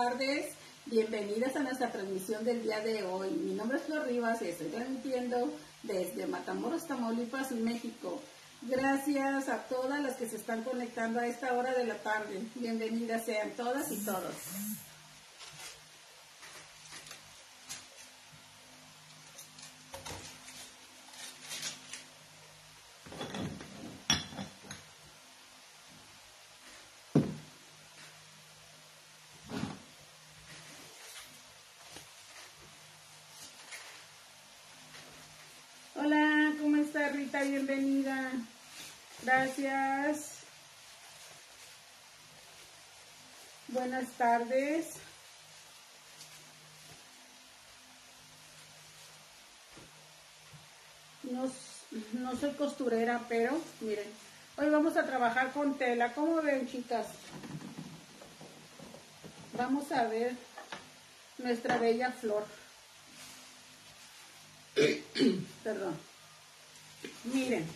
tardes. Bienvenidas a nuestra transmisión del día de hoy. Mi nombre es Flor Rivas y estoy transmitiendo desde Matamoros, Tamaulipas, México. Gracias a todas las que se están conectando a esta hora de la tarde. Bienvenidas sean todas y todos. Hola, ¿cómo está Rita? Bienvenida. Gracias. Buenas tardes. No, no soy costurera, pero miren, hoy vamos a trabajar con tela. ¿Cómo ven, chicas? Vamos a ver nuestra bella flor. Perdón. Miren,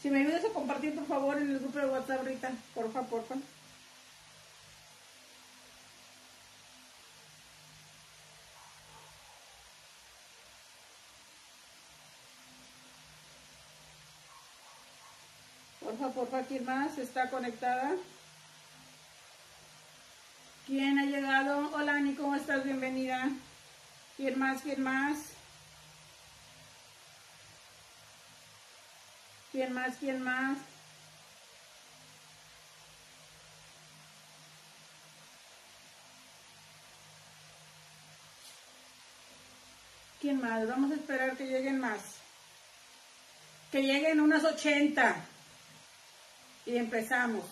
si me ayudas a compartir por favor en el grupo de WhatsApp ahorita, porfa, porfa. Porfa, porfa, ¿quién más está conectada? ¿Quién ha llegado? Hola Ani, ¿cómo estás? Bienvenida. ¿Quién más? ¿Quién más? ¿Quién más? ¿Quién más? ¿Quién más? Vamos a esperar que lleguen más. Que lleguen unas 80. Y empezamos.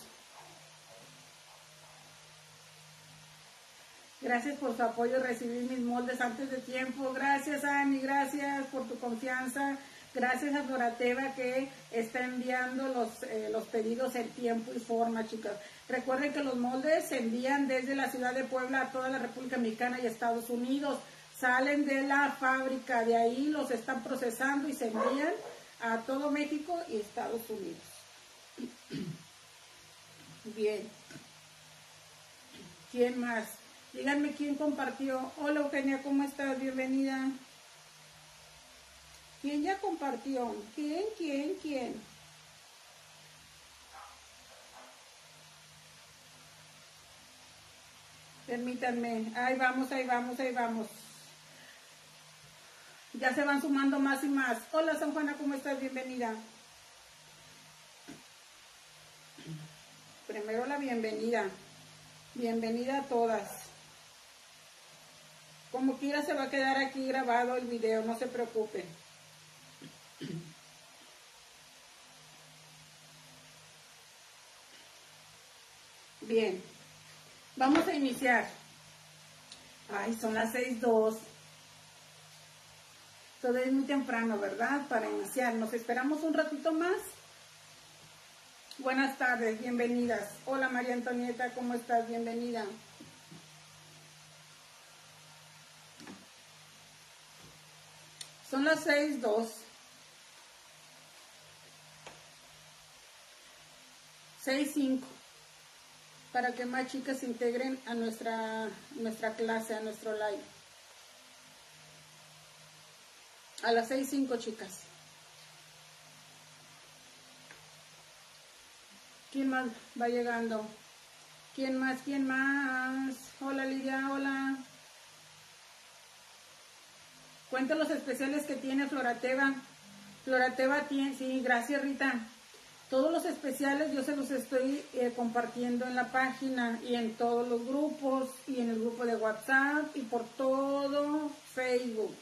Gracias por su apoyo, recibir mis moldes antes de tiempo. Gracias, Ani, gracias por tu confianza. Gracias a Dorateva que está enviando los, eh, los pedidos en tiempo y forma, chicas. Recuerden que los moldes se envían desde la ciudad de Puebla a toda la República Mexicana y Estados Unidos. Salen de la fábrica, de ahí los están procesando y se envían a todo México y Estados Unidos. Bien. ¿Quién más? Díganme quién compartió. Hola Eugenia, ¿cómo estás? Bienvenida. ¿Quién ya compartió? ¿Quién, quién, quién? Permítanme. Ahí vamos, ahí vamos, ahí vamos. Ya se van sumando más y más. Hola San Juana, ¿cómo estás? Bienvenida. Primero la bienvenida. Bienvenida a todas. Como quiera se va a quedar aquí grabado el video, no se preocupen. Bien, vamos a iniciar. Ay, son las 6.2. Todavía es muy temprano, ¿verdad? Para iniciar. Nos esperamos un ratito más. Buenas tardes, bienvenidas. Hola María Antonieta, ¿cómo estás? Bienvenida. Son las 6.2. 6.5 para que más chicas se integren a nuestra, nuestra clase, a nuestro live. A las 6.5 chicas. ¿Quién más va llegando? ¿Quién más? ¿Quién más? Hola Lidia, hola. Cuenta los especiales que tiene Florateva. Florateva tiene, sí, gracias Rita. Todos los especiales yo se los estoy eh, compartiendo en la página y en todos los grupos y en el grupo de WhatsApp y por todo Facebook,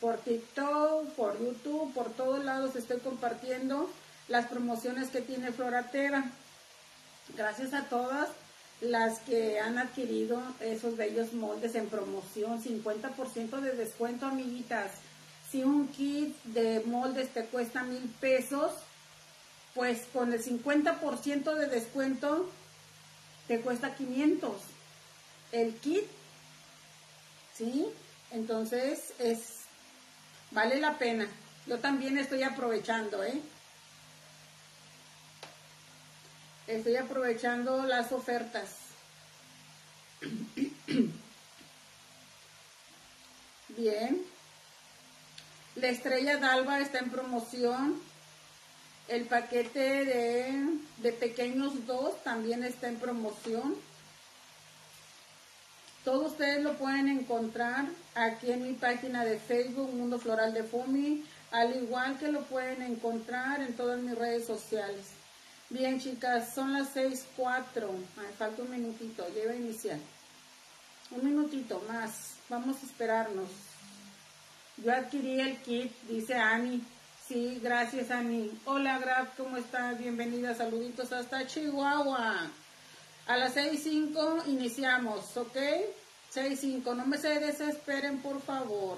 por TikTok, por YouTube, por todos lados estoy compartiendo las promociones que tiene Florateva. Gracias a todas las que han adquirido esos bellos moldes en promoción, 50% de descuento, amiguitas. Si un kit de moldes te cuesta mil pesos, pues con el 50% de descuento te cuesta 500 el kit, ¿sí? Entonces es, vale la pena. Yo también estoy aprovechando, ¿eh? Estoy aprovechando las ofertas. Bien. La estrella d'alba está en promoción. El paquete de, de pequeños dos también está en promoción. Todos ustedes lo pueden encontrar aquí en mi página de Facebook, Mundo Floral de Fumi, al igual que lo pueden encontrar en todas mis redes sociales. Bien, chicas, son las 6.04. Ay, falta un minutito, ya a iniciar. Un minutito más. Vamos a esperarnos. Yo adquirí el kit, dice Ani. Sí, gracias Ani. Hola Graf, ¿cómo estás? Bienvenida, saluditos hasta Chihuahua. A las 6.05 iniciamos, ¿ok? 6.05, no me se desesperen por favor.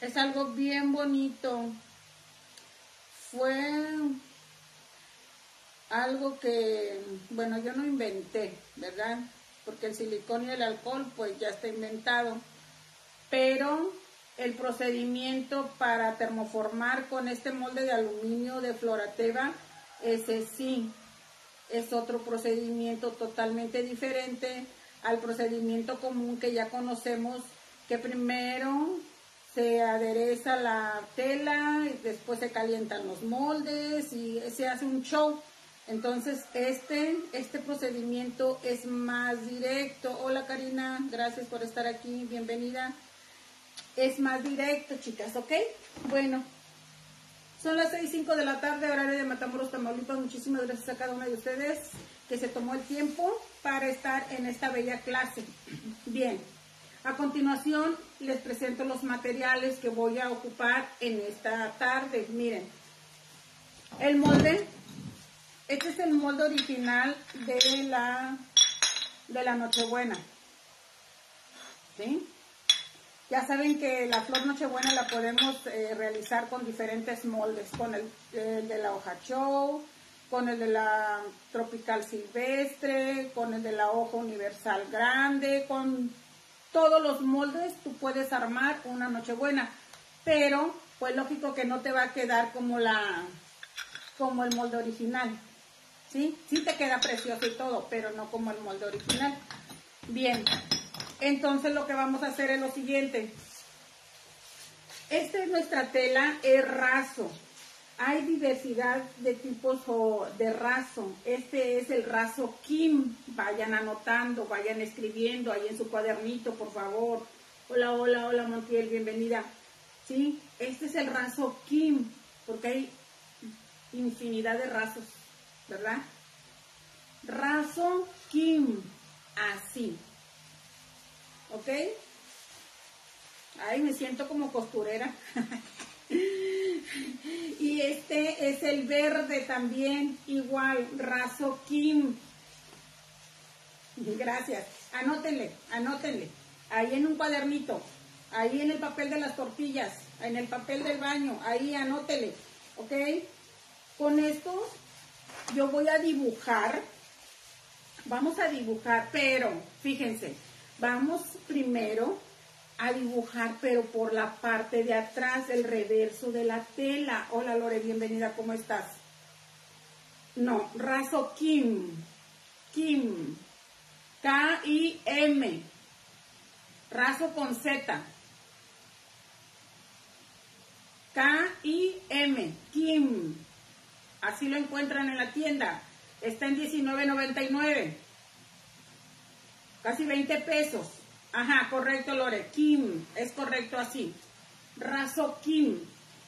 Es algo bien bonito. Fue algo que, bueno, yo no inventé, ¿verdad? Porque el silicón y el alcohol pues ya está inventado. Pero el procedimiento para termoformar con este molde de aluminio de Florateva, ese sí, es otro procedimiento totalmente diferente al procedimiento común que ya conocemos, que primero se adereza la tela, y después se calientan los moldes y se hace un show. Entonces, este, este procedimiento es más directo. Hola Karina, gracias por estar aquí, bienvenida. Es más directo, chicas, ¿ok? Bueno, son las 6 5 de la tarde, horario de Matamoros, Tamaulipas. Muchísimas gracias a cada una de ustedes que se tomó el tiempo para estar en esta bella clase. Bien, a continuación les presento los materiales que voy a ocupar en esta tarde. Miren, el molde este es el molde original de la, de la Nochebuena. ¿Sí? Ya saben que la flor Nochebuena la podemos eh, realizar con diferentes moldes, con el, de la hoja show, con el de la tropical silvestre, con el de la hoja universal grande, con todos los moldes tú puedes armar una Nochebuena. Pero, pues lógico que no te va a quedar como la como el molde original. ¿sí? Sí te queda precioso y todo, pero no como el molde original. Bien, entonces lo que vamos a hacer es lo siguiente. Esta es nuestra tela, es raso. Hay diversidad de tipos de raso. Este es el raso Kim. Vayan anotando, vayan escribiendo ahí en su cuadernito, por favor. Hola, hola, hola, Montiel, bienvenida. ¿Sí? Este es el raso Kim, porque hay infinidad de rasos. ¿verdad? Raso Kim, así. ¿Ok? Ay, me siento como costurera. y este es el verde también, igual, raso Kim. Gracias. Anótenle, anótenle. Ahí en un cuadernito, ahí en el papel de las tortillas, en el papel del baño, ahí anótele. ¿Ok? Con esto yo voy a dibujar, vamos a dibujar, pero fíjense, vamos primero a dibujar, pero por la parte de atrás, del reverso de la tela. Hola Lore, bienvenida, ¿cómo estás? No, raso Kim, Kim, K-I-M, raso con Z. K-I-M, Kim. Así lo encuentran en la tienda. Está en $19.99. Casi 20 pesos. Ajá, correcto, Lore. Kim, es correcto así. Raso Kim.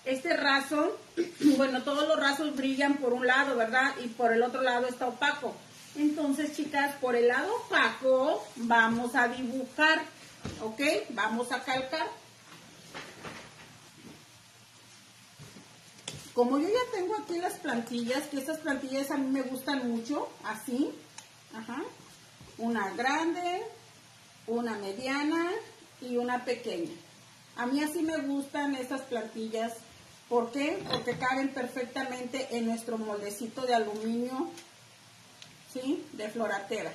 Este raso, bueno, todos los rasos brillan por un lado, ¿verdad? Y por el otro lado está opaco. Entonces, chicas, por el lado opaco vamos a dibujar, ¿ok? Vamos a calcar. Como yo ya tengo aquí las plantillas, que estas plantillas a mí me gustan mucho, así, ajá, una grande, una mediana y una pequeña. A mí así me gustan estas plantillas. ¿Por qué? Porque caben perfectamente en nuestro moldecito de aluminio, ¿sí? De floratera.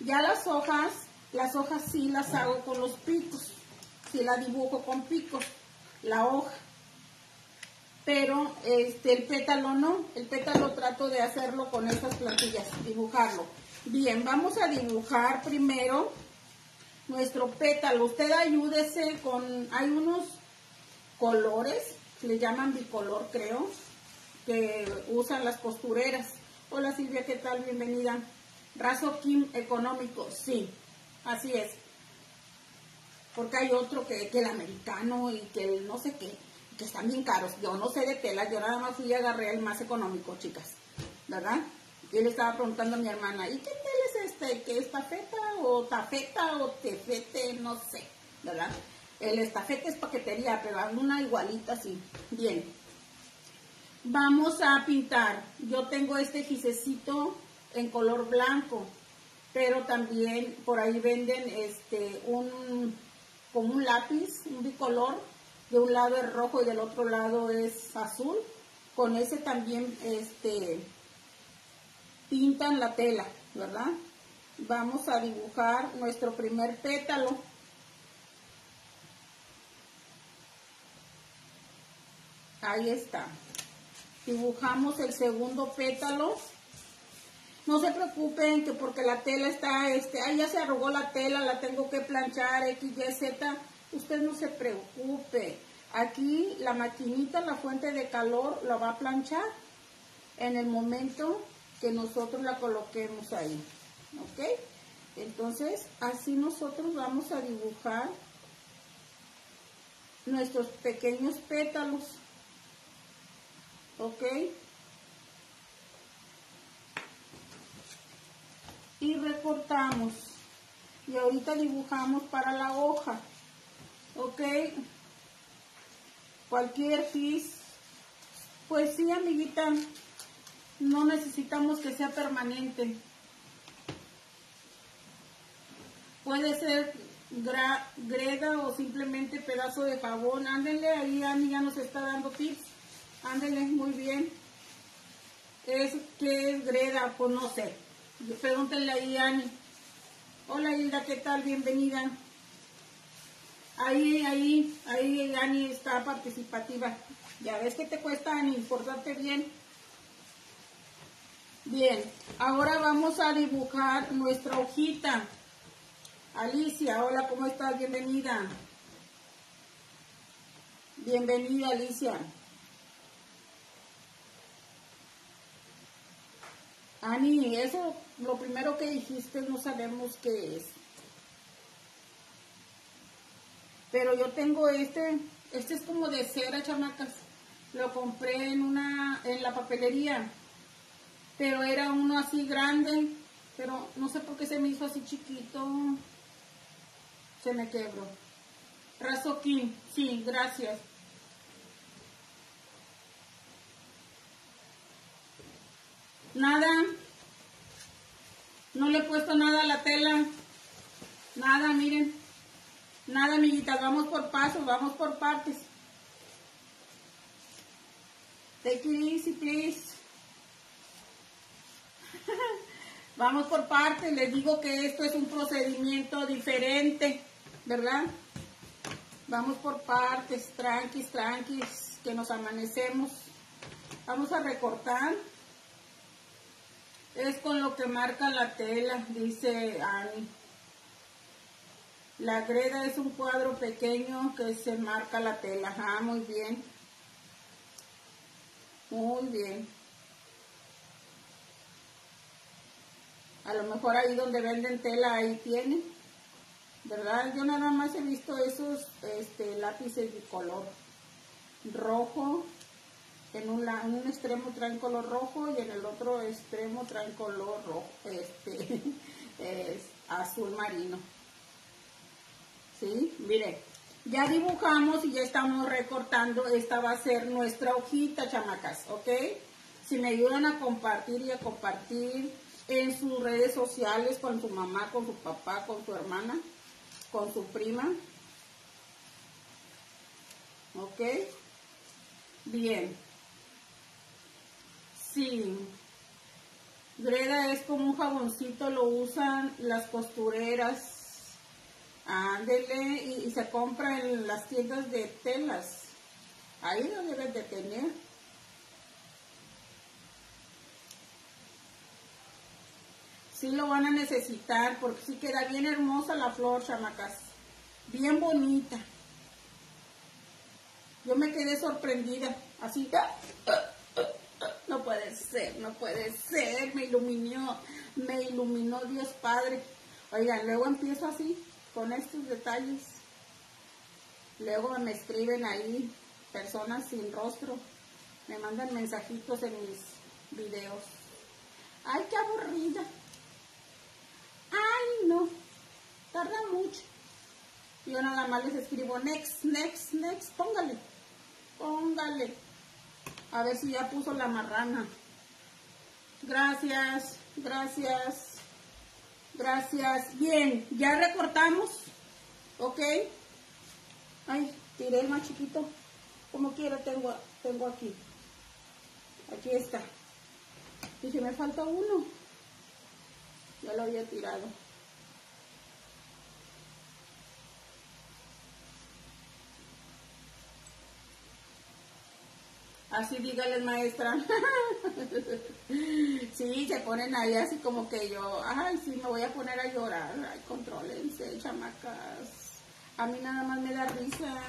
Ya las hojas, las hojas sí las hago con los picos. Sí la dibujo con picos, la hoja pero este, el pétalo no, el pétalo trato de hacerlo con estas plantillas, dibujarlo. Bien, vamos a dibujar primero nuestro pétalo. Usted ayúdese con, hay unos colores, le llaman bicolor creo, que usan las costureras. Hola Silvia, ¿qué tal? Bienvenida. Razo Kim económico, sí, así es. Porque hay otro que, que el americano y que el no sé qué, que están bien caros. Yo no sé de telas, yo nada más fui y agarré el más económico, chicas, ¿verdad? Y le estaba preguntando a mi hermana, ¿y qué tela es este? ¿Qué es tafeta o tafeta o tefete? No sé, ¿verdad? El estafete es paquetería, pero una igualita así. Bien. Vamos a pintar. Yo tengo este gisecito en color blanco, pero también por ahí venden este un como un lápiz, un bicolor. De un lado es rojo y del otro lado es azul. Con ese también este pintan la tela, ¿verdad? Vamos a dibujar nuestro primer pétalo. Ahí está. Dibujamos el segundo pétalo. No se preocupen que porque la tela está, este, ahí ya se arrugó la tela, la tengo que planchar, X, Y, Z. Usted no se preocupe. Aquí la maquinita, la fuente de calor, la va a planchar en el momento que nosotros la coloquemos ahí. ¿Ok? Entonces, así nosotros vamos a dibujar nuestros pequeños pétalos. ¿Ok? Y recortamos. Y ahorita dibujamos para la hoja. ¿Ok? Cualquier pis. Pues sí, amiguita no necesitamos que sea permanente. Puede ser greda o simplemente pedazo de jabón. Ándenle, ahí Ani ya nos está dando tips. Ándenle, muy bien. ¿Es, ¿Qué es greda? Pues no. Pregúntenle ahí Ani. Hola Hilda, ¿qué tal? Bienvenida. Ahí, ahí, ahí Ani está participativa. Ya ves que te cuesta Ani, portarte bien. Bien, ahora vamos a dibujar nuestra hojita. Alicia, hola, ¿cómo estás? Bienvenida. Bienvenida, Alicia. Ani, eso, lo primero que dijiste, no sabemos qué es. Pero yo tengo este, este es como de cera, chamacas. Lo compré en una, en la papelería pero era uno así grande, pero no sé por qué se me hizo así chiquito, se me quebró. Razoquín, sí, gracias. Nada, no le he puesto nada a la tela, nada, miren, nada, amiguitas, vamos por pasos, vamos por partes. Take it easy, please. Vamos por partes, les digo que esto es un procedimiento diferente, ¿verdad? Vamos por partes, tranquis, tranquis, que nos amanecemos. Vamos a recortar. Es con lo que marca la tela, dice Ani. La greda es un cuadro pequeño que se marca la tela. Ah, muy bien. Muy bien. A lo mejor ahí donde venden tela, ahí tienen. ¿Verdad? Yo nada más he visto esos este, lápices de color rojo. En un, en un extremo traen color rojo y en el otro extremo traen color rojo, este, es azul marino. ¿Sí? Mire, ya dibujamos y ya estamos recortando. Esta va a ser nuestra hojita, chamacas, ¿ok? Si me ayudan a compartir y a compartir en sus redes sociales con su mamá, con su papá, con su hermana, con su prima. ¿Ok? Bien. Sí. Greda es como un jaboncito, lo usan las costureras. Ándele y, y se compra en las tiendas de telas. Ahí lo debes de tener. Sí lo van a necesitar porque sí queda bien hermosa la flor, chamacas. Bien bonita. Yo me quedé sorprendida. Así, no puede ser, no puede ser. Me iluminó, me iluminó Dios Padre. Oigan, luego empiezo así, con estos detalles. Luego me escriben ahí personas sin rostro. Me mandan mensajitos en mis videos. Ay, qué aburrida. Ay, no. Tarda mucho. Yo nada más les escribo next, next, next. Póngale. Póngale. A ver si ya puso la marrana. Gracias, gracias, gracias. Bien, ya recortamos. ¿Ok? Ay, tiré el más chiquito. Como quiera tengo, tengo aquí. Aquí está. Si me falta uno. Ya lo había tirado. Así dígales, maestra. sí, se ponen ahí así como que yo, ay, sí, me voy a poner a llorar. Ay, contrólense, chamacas. A mí nada más me da risa.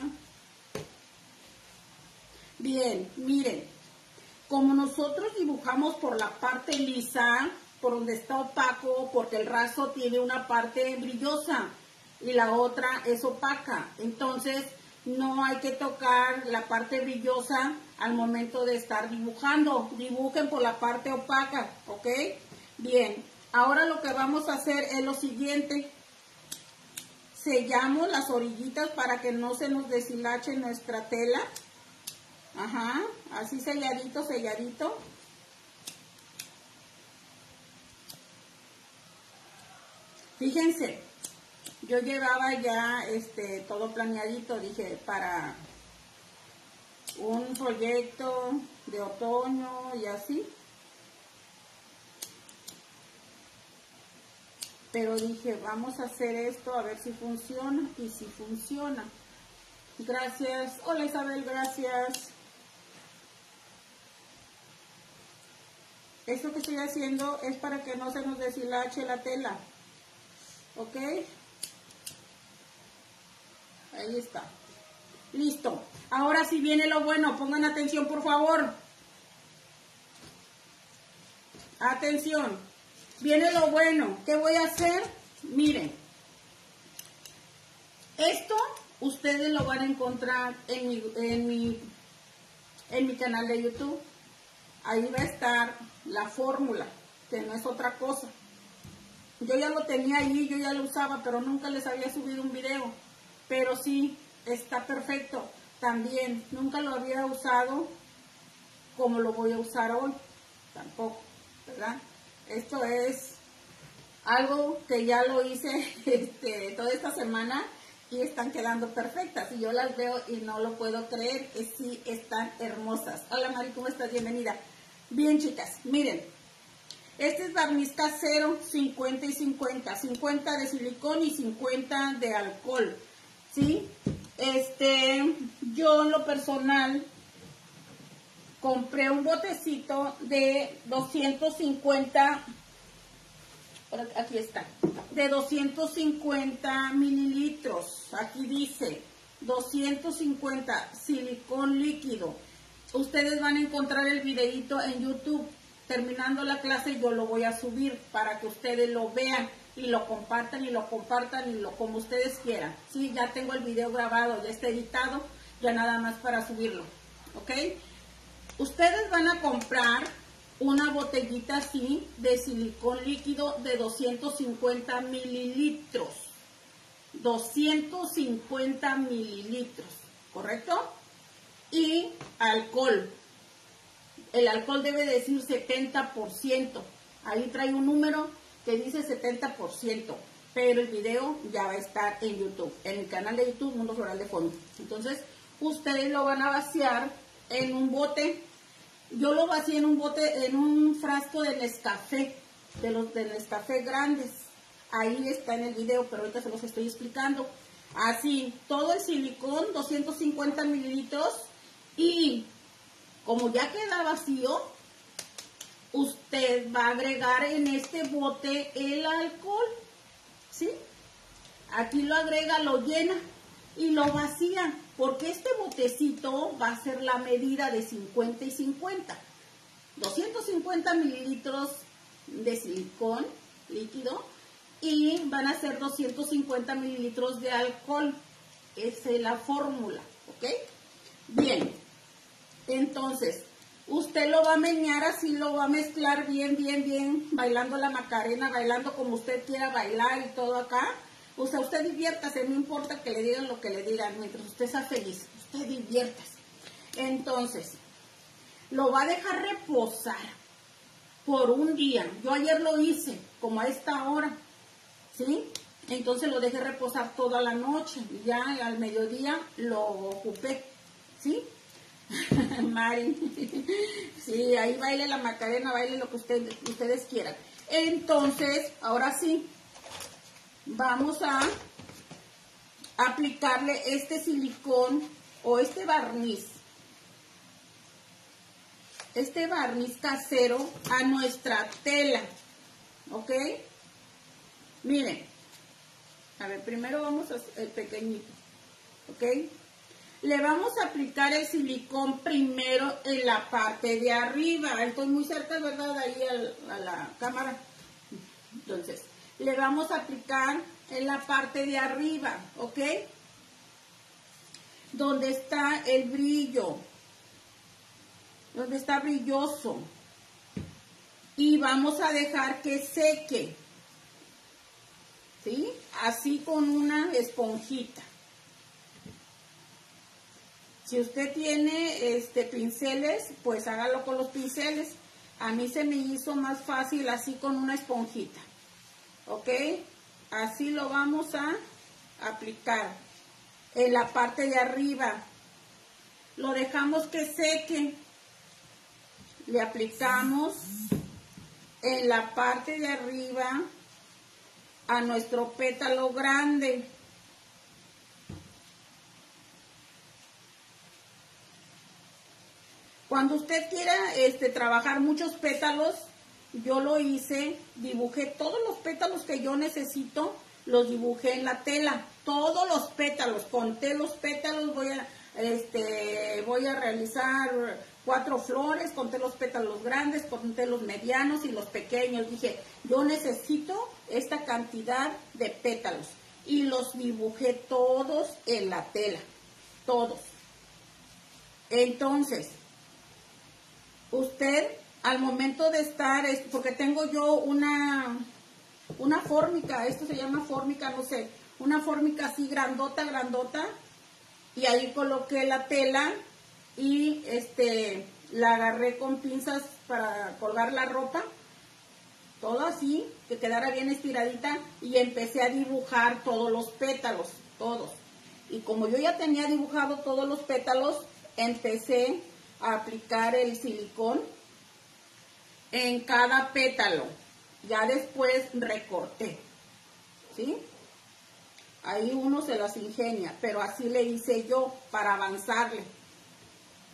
Bien, miren, como nosotros dibujamos por la parte lisa, por donde está opaco, porque el raso tiene una parte brillosa y la otra es opaca. Entonces, no hay que tocar la parte brillosa al momento de estar dibujando. Dibujen por la parte opaca, ¿ok? Bien, ahora lo que vamos a hacer es lo siguiente. Sellamos las orillitas para que no se nos deshilache nuestra tela. Ajá, así selladito, selladito. Fíjense, yo llevaba ya este todo planeadito, dije, para un proyecto de otoño y así. Pero dije, vamos a hacer esto a ver si funciona y si funciona. Gracias. Hola Isabel, gracias. Esto que estoy haciendo es para que no se nos deshilache la tela. ¿Ok? Ahí está. Listo. Ahora sí viene lo bueno. Pongan atención, por favor. Atención. Viene lo bueno. ¿Qué voy a hacer? Miren. Esto ustedes lo van a encontrar en mi, en mi, en mi canal de YouTube. Ahí va a estar la fórmula, que no es otra cosa. Yo ya lo tenía ahí, yo ya lo usaba, pero nunca les había subido un video. Pero sí, está perfecto. También, nunca lo había usado como lo voy a usar hoy. Tampoco, ¿verdad? Esto es algo que ya lo hice este, toda esta semana y están quedando perfectas. Y yo las veo y no lo puedo creer, que sí están hermosas. Hola Mari, ¿cómo estás? Bienvenida. Bien, chicas, miren. Este es barniz casero 50 y 50. 50 de silicón y 50 de alcohol. ¿Sí? Este, yo en lo personal compré un botecito de 250 aquí está, de 250 mililitros. Aquí dice 250 silicón líquido ustedes van a encontrar el videito en YouTube. Terminando la clase yo lo voy a subir para que ustedes lo vean y lo compartan y lo compartan y lo como ustedes quieran. Sí, ya tengo el video grabado, ya está editado, ya nada más para subirlo. ¿Ok? Ustedes van a comprar una botellita así de silicón líquido de 250 mililitros. 250 mililitros, ¿correcto? y alcohol. El alcohol debe decir 70%. Ahí trae un número que dice 70%, pero el video ya va a estar en YouTube, en el canal de YouTube Mundo Floral de Fondo. Entonces, ustedes lo van a vaciar en un bote. Yo lo vacié en un bote, en un frasco de Nescafé, de los de Nescafé grandes. Ahí está en el video, pero ahorita se los estoy explicando. Así, todo el silicón, 250 mililitros, y como ya queda vacío, usted va a agregar en este bote el alcohol, ¿sí? Aquí lo agrega, lo llena y lo vacía, porque este botecito va a ser la medida de 50 y 50. 250 mililitros de silicón líquido y van a ser 250 mililitros de alcohol. Esa es la fórmula, ¿ok? Bien, entonces, usted lo va a meñar así, lo va a mezclar bien, bien, bien, bailando la macarena, bailando como usted quiera bailar y todo acá. O sea, usted diviértase, no importa que le digan lo que le digan, mientras usted sea feliz, usted diviértase. Entonces, lo va a dejar reposar por un día. Yo ayer lo hice, como a esta hora, ¿sí? Entonces lo dejé reposar toda la noche. Ya al mediodía lo ocupé, ¿sí? Mari, sí, ahí baile la macarena, baile lo que ustedes quieran. Entonces, ahora sí, vamos a aplicarle este silicón o este barniz este barniz casero a nuestra tela, ¿ok? Miren, a ver, primero vamos a el pequeñito, ¿ok? Le vamos a aplicar el silicón primero en la parte de arriba. Estoy muy cerca, ¿verdad? Ahí a la cámara. Entonces, le vamos a aplicar en la parte de arriba, ¿ok? Donde está el brillo, donde está brilloso. Y vamos a dejar que seque. ¿Sí? Así con una esponjita. Si usted tiene este pinceles, pues hágalo con los pinceles. A mí se me hizo más fácil así con una esponjita. ¿Ok? Así lo vamos a aplicar en la parte de arriba. Lo dejamos que seque le aplicamos en la parte de arriba a nuestro pétalo grande. Cuando usted quiera este, trabajar muchos pétalos, yo lo hice, dibujé todos los pétalos que yo necesito, los dibujé en la tela, todos los pétalos, conté los pétalos, voy a, este, voy a realizar cuatro flores, conté los pétalos grandes, conté los medianos y los pequeños. Dije, yo necesito esta cantidad de pétalos. Y los dibujé todos en la tela, todos. Entonces, usted al momento de estar, porque tengo yo una, una fórmica, esto se llama fórmica, no sé, una fórmica así grandota, grandota, y ahí coloqué la tela y este la agarré con pinzas para colgar la ropa, todo así, que quedara bien estiradita y empecé a dibujar todos los pétalos, todos. Y como yo ya tenía dibujado todos los pétalos, empecé aplicar el silicón en cada pétalo. Ya después recorté, ¿sí? Ahí uno se las ingenia, pero así le hice yo para avanzarle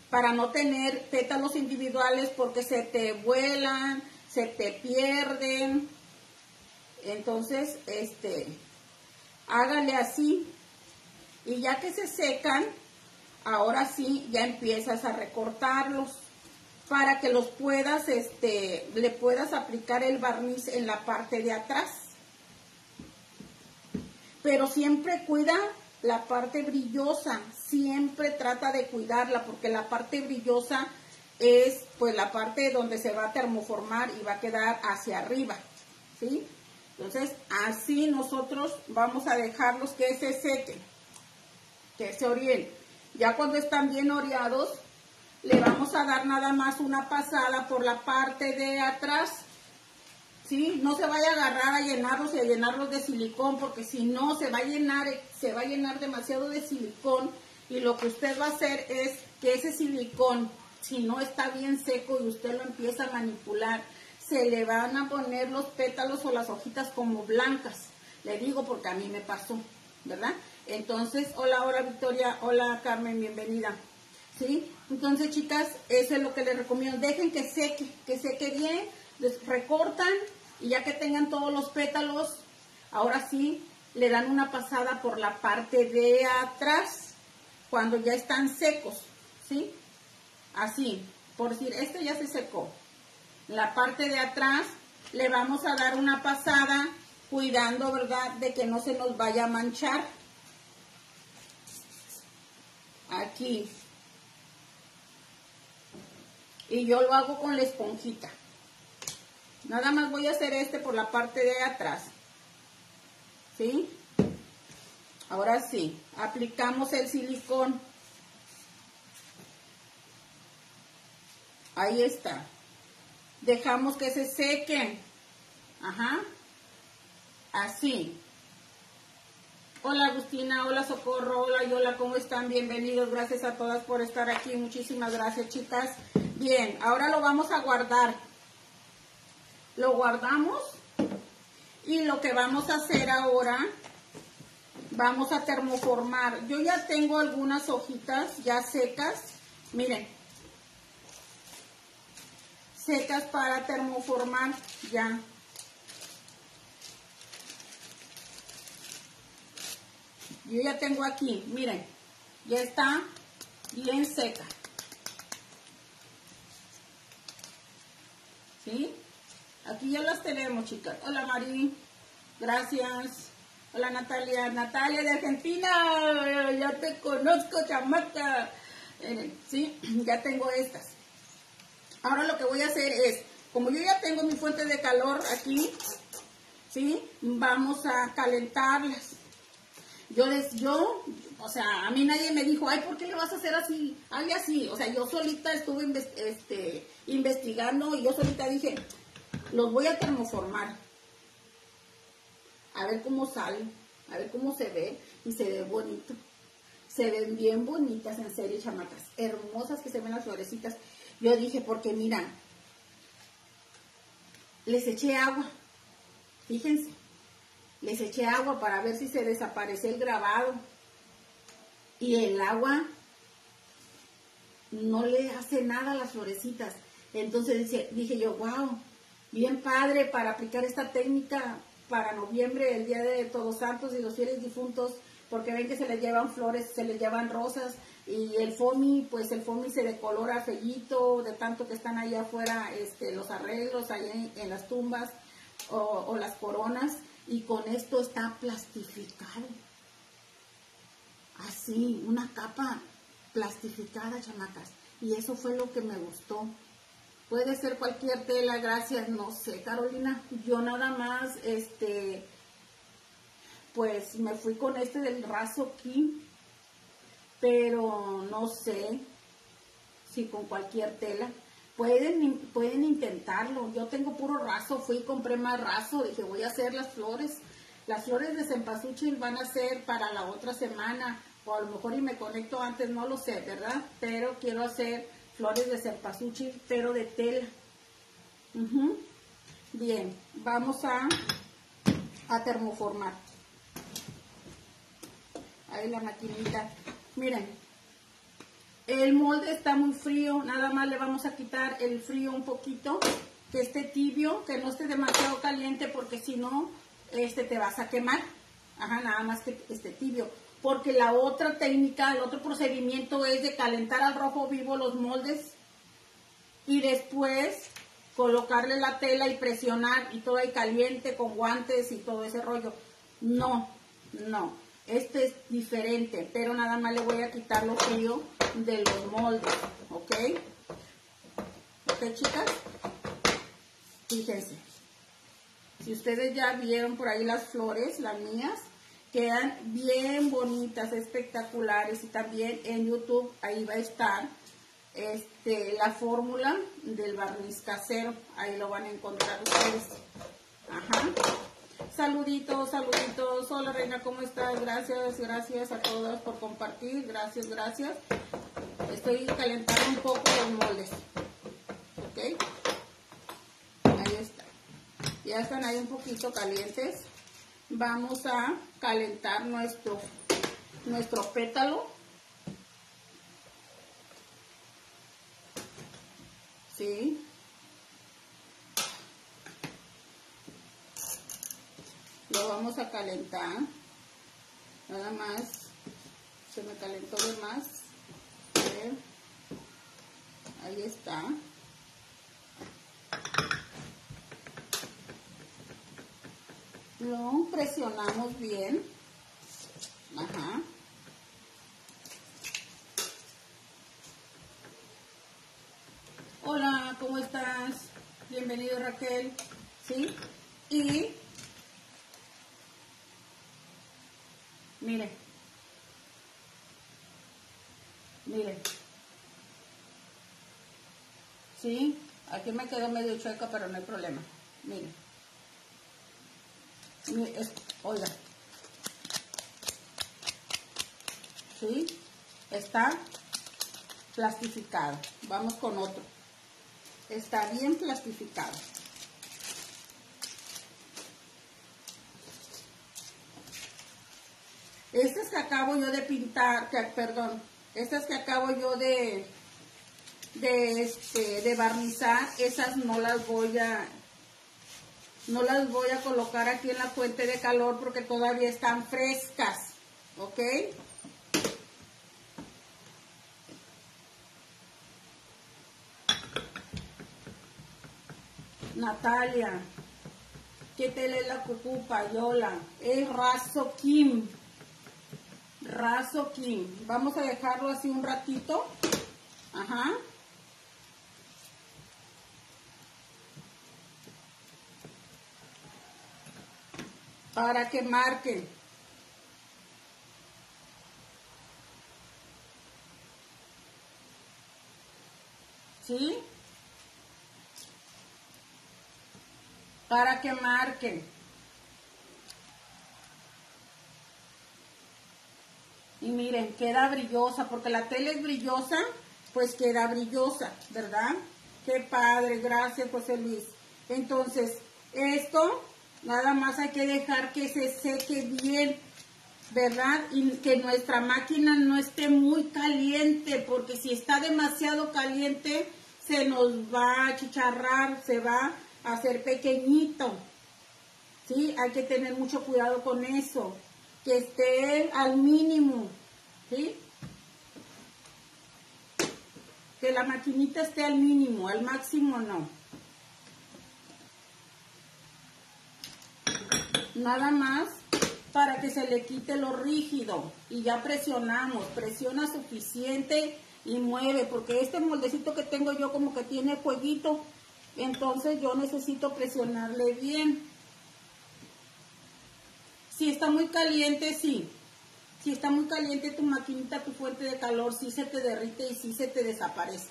para no tener pétalos individuales porque se te vuelan, se te pierden. Entonces, este, hágale así. Y ya que se secan, ahora sí ya empiezas a recortarlos para que los puedas, este, le puedas aplicar el barniz en la parte de atrás. Pero siempre cuida la parte brillosa, siempre trata de cuidarla porque la parte brillosa es pues la parte donde se va a termoformar y va a quedar hacia arriba, ¿sí? Entonces, así nosotros vamos a dejarlos que se sequen, que se orien. Ya cuando están bien oreados, le vamos a dar nada más una pasada por la parte de atrás ¿sí? No se vaya a agarrar a llenarlos y a llenarlos de silicón, porque si no se va a llenar, se va a llenar demasiado de silicón y lo que usted va a hacer es que ese silicón, si no está bien seco y usted lo empieza a manipular, se le van a poner los pétalos o las hojitas como blancas. Le digo porque a mí me pasó, ¿verdad? Entonces, hola, hola Victoria, hola Carmen, bienvenida. ¿sí? Entonces, chicas, eso es lo que les recomiendo. Dejen que seque, que seque bien, les recortan y ya que tengan todos los pétalos, ahora sí, le dan una pasada por la parte de atrás, cuando ya están secos, ¿sí? Así, por decir, este ya se secó. La parte de atrás le vamos a dar una pasada, cuidando, ¿verdad?, de que no se nos vaya a manchar. Aquí, y yo lo hago con la esponjita. Nada más voy a hacer este por la parte de atrás. ¿Sí? Ahora sí, aplicamos el silicón. Ahí está. Dejamos que se sequen. Ajá. Así. Hola Agustina, hola Socorro, hola Yola, ¿cómo están? Bienvenidos, gracias a todas por estar aquí. Muchísimas gracias, chicas. Bien, ahora lo vamos a guardar. Lo guardamos y lo que vamos a hacer ahora, vamos a termoformar. Yo ya tengo algunas hojitas ya secas, miren, secas para termoformar ya. Yo ya tengo aquí, miren, ya está bien seca. ¿Sí? Aquí ya las tenemos, chicas. Hola, Mari. Gracias. Hola, Natalia. Natalia de Argentina. Ya te conozco, chamaca. ¿Sí? Ya tengo estas. Ahora lo que voy a hacer es, como yo ya tengo mi fuente de calor aquí, ¿sí? Vamos a calentarlas. Yo, les, yo, o sea, a mí nadie me dijo, ay, ¿por qué le vas a hacer así? Hazle así. O sea, yo solita estuve este, investigando y yo solita dije, los voy a termoformar. A ver cómo sale, a ver cómo se ve y se ve bonito. Se ven bien bonitas, en serio, chamacas. Hermosas que se ven las florecitas. Yo dije, porque mira, les eché agua. Fíjense, les eché agua para ver si se desaparece el grabado. Y el agua no le hace nada a las florecitas. Entonces dije yo, wow, bien padre para aplicar esta técnica para noviembre, el día de Todos Santos y los fieles difuntos, porque ven que se les llevan flores, se les llevan rosas y el foamy, pues el foamy se decolora fellito de tanto que están allá afuera este, los arreglos, allá en, las tumbas o las coronas y con esto está plastificado. Así, una capa plastificada, chamacas. Y eso fue lo que me gustó. Puede ser cualquier tela, gracias, no sé, Carolina. Yo nada más, este, pues me fui con este del raso aquí, pero no sé si con cualquier tela. Pueden, pueden intentarlo. Yo tengo puro raso, fui y compré más raso, dije voy a hacer las flores. Las flores de cempasúchil van a ser para la otra semana o a lo mejor y me conecto antes, no lo sé, ¿verdad? Pero quiero hacer flores de cempasúchil, pero de tela. Bien, vamos a, a termoformar. Ahí la maquinita. Miren, el molde está muy frío, nada más le vamos a quitar el frío un poquito, que esté tibio, que no esté demasiado caliente, porque si no, este te vas a quemar. Ajá, nada más que esté tibio porque la otra técnica, el otro procedimiento es de calentar al rojo vivo los moldes y después colocarle la tela y presionar y todo ahí caliente con guantes y todo ese rollo. No, no, este es diferente, pero nada más le voy a quitar lo frío de los moldes, ¿ok? ¿Ok, chicas? Fíjense. Si ustedes ya vieron por ahí las flores, las mías, quedan bien bonitas, espectaculares y también en YouTube ahí va a estar este, la fórmula del barniz casero, ahí lo van a encontrar ustedes. Ajá. Saluditos, saluditos. Hola Reina, ¿cómo estás? Gracias, gracias a todas por compartir. Gracias, gracias. Estoy calentando un poco los moldes, ¿Ok? Ahí está. Ya están ahí un poquito calientes. Vamos a calentar nuestro, nuestro pétalo. ¿Sí? Lo vamos a calentar. Nada más, se me calentó de más. Ahí está. Lo presionamos bien. Ajá. Hola, ¿cómo estás? Bienvenido Raquel. ¿Sí? Y mire, mire, ¿sí? Aquí me quedó medio chueca, pero no hay problema. Mire. mire oiga. ¿Sí? Está plastificado. Vamos con otro. Está bien plastificado. Estas que acabo yo de pintar, que, perdón, estas que acabo yo de, de, este, de barnizar, esas no las voy a, no las voy a colocar aquí en la fuente de calor porque todavía están frescas, ¿ok? Natalia, ¿qué tele la cucupa, Yola? Es Razo Kim. Razo Kim. Vamos a dejarlo así un ratito. Ajá. Para que marque. ¿Sí? para que marquen. Y miren, queda brillosa, porque la tela es brillosa, pues queda brillosa, ¿verdad? Qué padre, gracias José Luis. Entonces, esto nada más hay que dejar que se seque bien, ¿verdad? Y que nuestra máquina no esté muy caliente, porque si está demasiado caliente, se nos va a chicharrar, se va hacer pequeñito. ¿Sí? Hay que tener mucho cuidado con eso. Que esté al mínimo. ¿Sí? Que la maquinita esté al mínimo, al máximo no. Nada más para que se le quite lo rígido. Y ya presionamos. Presiona suficiente y mueve. Porque este moldecito que tengo yo como que tiene fueguito entonces yo necesito presionarle bien. Si está muy caliente, sí. Si está muy caliente tu maquinita, tu fuente de calor, sí se te derrite y sí se te desaparece.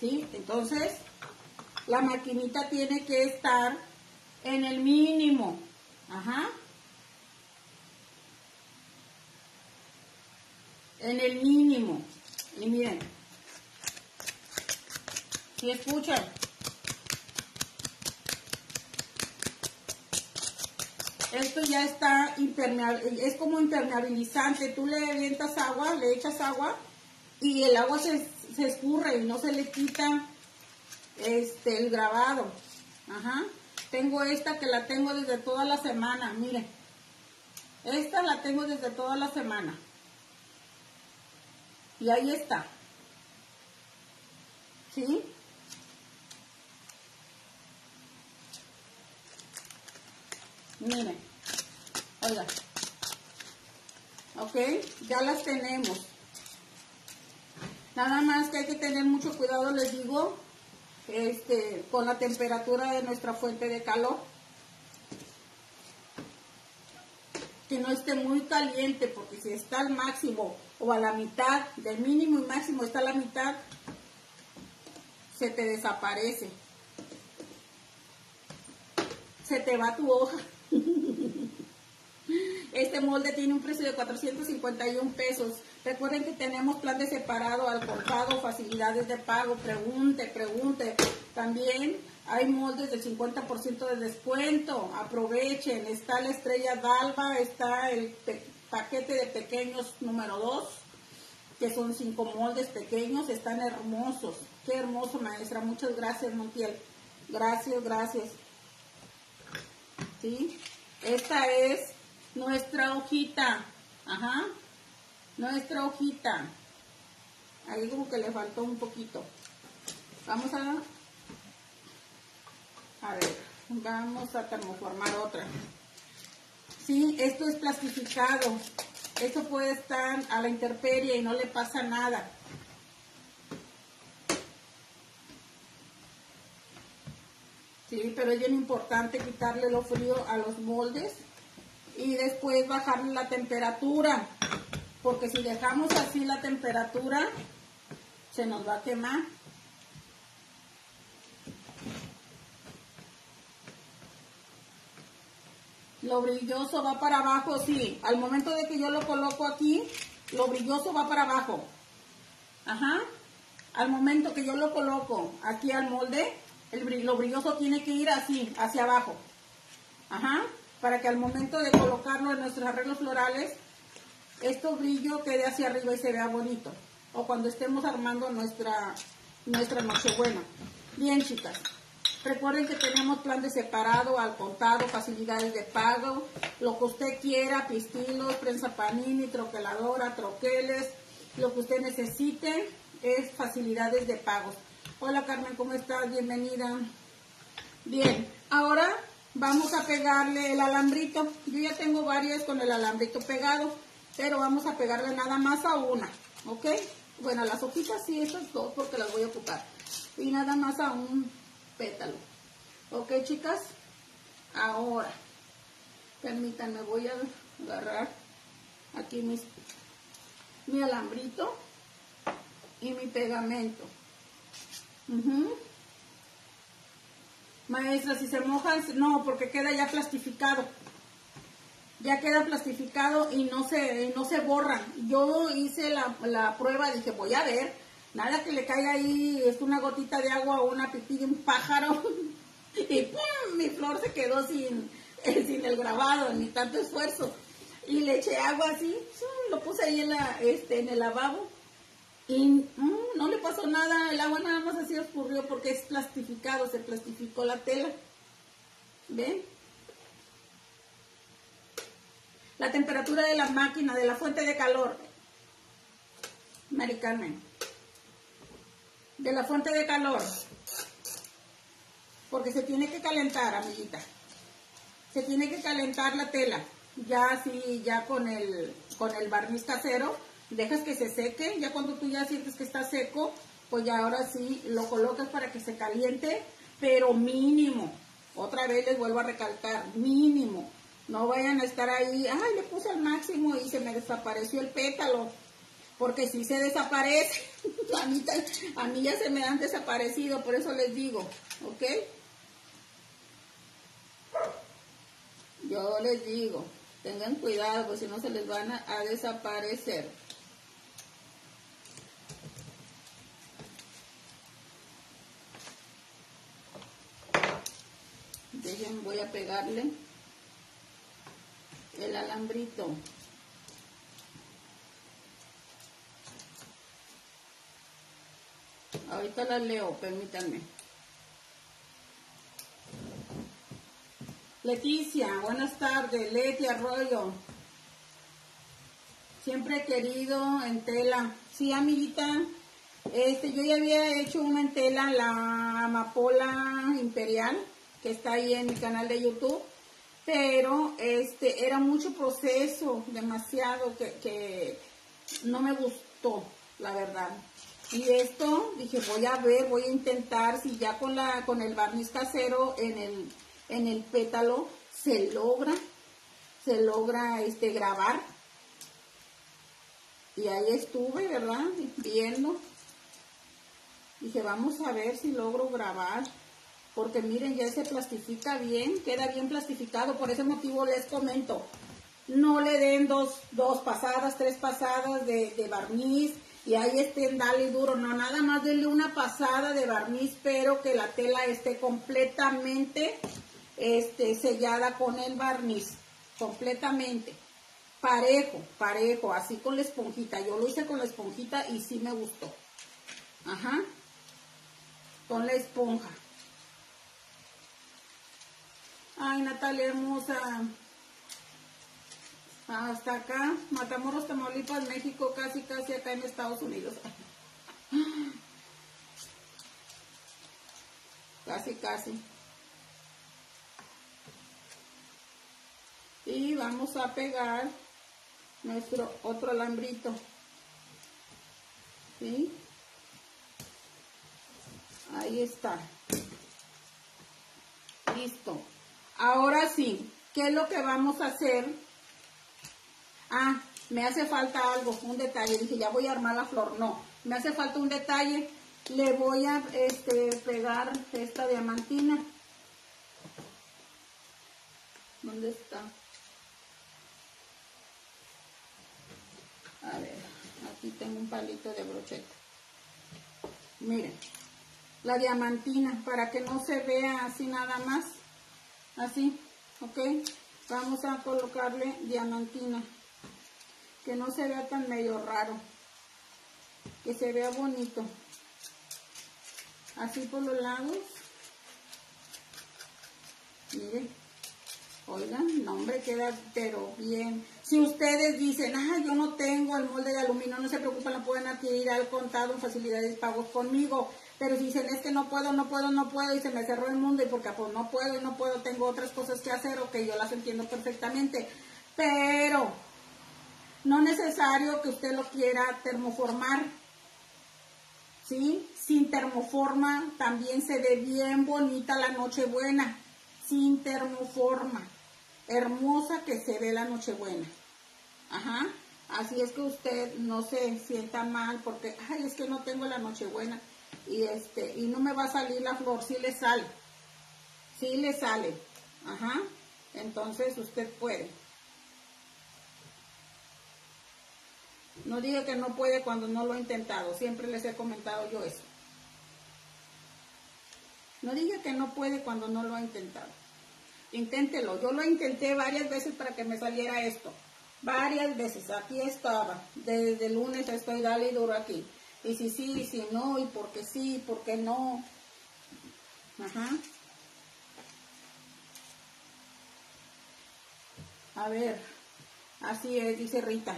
¿Sí? Entonces, la maquinita tiene que estar en el mínimo. Ajá. En el mínimo. Y miren, ¿Sí escuchan? Esto ya está impermeable, es como impermeabilizante. Tú le avientas agua, le echas agua y el agua se, escurre y no se le quita este, el grabado. Ajá. Tengo esta que la tengo desde toda la semana, miren. Esta la tengo desde toda la semana. Y ahí está. ¿Sí? Miren, oiga. Ok, ya las tenemos. Nada más que hay que tener mucho cuidado, les digo, este, con la temperatura de nuestra fuente de calor. Que no esté muy caliente, porque si está al máximo o a la mitad, del mínimo y máximo está a la mitad, se te desaparece. Se te va tu hoja. Este molde tiene un precio de 451 pesos. Recuerden que tenemos plan de separado al contado, facilidades de pago. Pregunte, pregunte. También hay moldes del 50% de descuento. Aprovechen. Está la estrella d'alba, está el paquete de pequeños número 2, que son cinco moldes pequeños. Están hermosos. Qué hermoso, maestra. Muchas gracias, Montiel. Gracias, gracias. ¿Sí? Esta es nuestra hojita. Ajá. Nuestra hojita. Ahí como que le faltó un poquito. Vamos a... A ver, vamos a termoformar otra. Sí, esto es plastificado. Esto puede estar a la intemperie y no le pasa nada. Sí, pero es bien importante quitarle lo frío a los moldes y después bajarle la temperatura. Porque si dejamos así la temperatura, se nos va a quemar. Lo brilloso va para abajo, sí. Al momento de que yo lo coloco aquí, lo brilloso va para abajo. Ajá. Al momento que yo lo coloco aquí al molde, el, lo brilloso tiene que ir así, hacia abajo. Ajá. Para que al momento de colocarlo en nuestros arreglos florales, esto brillo quede hacia arriba y se vea bonito. O cuando estemos armando nuestra, nuestra nochebuena. Bien, chicas. Recuerden que tenemos plan de separado, al contado, facilidades de pago, lo que usted quiera, pistilos, prensa panini, troqueladora, troqueles, lo que usted necesite es facilidades de pagos. Hola Carmen, ¿cómo estás? Bienvenida. Bien, ahora vamos a pegarle el alambrito. Yo ya tengo varias con el alambrito pegado, pero vamos a pegarle nada más a una, ¿ok? Bueno, las hojitas sí, esas dos porque las voy a ocupar. Y nada más a un pétalo. Ok, chicas. Ahora, permítanme, voy a agarrar aquí mis, mi alambrito y mi pegamento. Maestra, si se mojan, no, porque queda ya plastificado. Ya queda plastificado y no se, no se borran. Yo hice la, la prueba, dije, voy a ver Nada que le caiga ahí, es una gotita de agua o una pipí de un pájaro. y ¡pum! Mi flor se quedó sin, sin el grabado, ni tanto esfuerzo. Y le eché agua así, lo puse ahí en, la, este, en el lavabo. Y mm, no le pasó nada, el agua nada más así escurrió porque es plastificado, se plastificó la tela. ¿Ven? La temperatura de la máquina, de la fuente de calor. Mari de la fuente de calor. Porque se tiene que calentar, amiguita. Se tiene que calentar la tela. Ya así, ya con el, con el barniz casero, dejas que se seque. Ya cuando tú ya sientes que está seco, pues ya ahora sí lo colocas para que se caliente, pero mínimo. Otra vez les vuelvo a recalcar, mínimo. No vayan a estar ahí, ay, le puse al máximo y se me desapareció el pétalo porque si se desaparece, a mí, a mí ya se me han desaparecido, por eso les digo, ¿ok? Yo les digo, tengan cuidado, porque si no se les van a, desaparecer. Dejen, voy a pegarle el alambrito. Ahorita la leo, permítanme. Leticia, buenas tardes. Leti Arroyo. Siempre querido en tela. Sí, amiguita. Este, yo ya había hecho una en la amapola imperial, que está ahí en mi canal de YouTube. Pero este, era mucho proceso, demasiado, que, no me gustó, la verdad. Y esto, dije, voy a ver, voy a intentar si ya con, la, con el barniz casero en el, en el pétalo se logra, se logra este, grabar. Y ahí estuve, ¿verdad? Viendo. Dije, vamos a ver si logro grabar. Porque miren, ya se plastifica bien, queda bien plastificado. Por ese motivo les comento. No le den dos, dos pasadas, tres pasadas de, barniz y ahí estén, dale duro, no, nada más denle una pasada de barniz, pero que la tela esté completamente este, sellada con el barniz, completamente, parejo, parejo, así con la esponjita, yo lo hice con la esponjita y sí me gustó, ajá, con la esponja. Ay, Natalia hermosa, hasta acá, Matamoros, Tamaulipas, México, casi, casi acá en Estados Unidos. Casi, casi. Y vamos a pegar nuestro otro alambrito. ¿Sí? Ahí está. Listo. Ahora sí, ¿qué es lo que vamos a hacer? Ah, me hace falta algo, un detalle. Dije, ya voy a armar la flor. No, me hace falta un detalle. Le voy a este, pegar esta diamantina. ¿Dónde está? A ver, aquí tengo un palito de brocheta. Miren, la diamantina, para que no se vea así nada más. Así, ¿ok? Vamos a colocarle diamantina. Que no se vea tan medio raro. Que se vea bonito. Así por los lados. Miren. Oigan, no hombre, queda pero bien. Si ustedes dicen, ah, yo no tengo el molde de aluminio, no se preocupen, lo pueden adquirir al contado en facilidades pagos conmigo. Pero si dicen, es que no puedo, no puedo, no puedo, y se me cerró el mundo, y porque pues no puedo y no puedo, tengo otras cosas que hacer, ok, yo las entiendo perfectamente. Pero no necesario que usted lo quiera termoformar. ¿Sí? Sin termoforma también se ve bien bonita la Nochebuena. Sin termoforma hermosa que se ve la Nochebuena. Ajá. Así es que usted no se sienta mal porque, ay, es que no tengo la Nochebuena y este, y no me va a salir la flor, sí le sale. Sí le sale. Ajá. Entonces usted puede. No diga que no puede cuando no lo he intentado. Siempre les he comentado yo eso. No diga que no puede cuando no lo ha intentado. Inténtelo. Yo lo intenté varias veces para que me saliera esto. Varias veces. Aquí estaba. Desde el lunes estoy dale y duro aquí. Y si sí, si no, y por qué sí, por qué no. Ajá. A ver. Así es, dice Rita.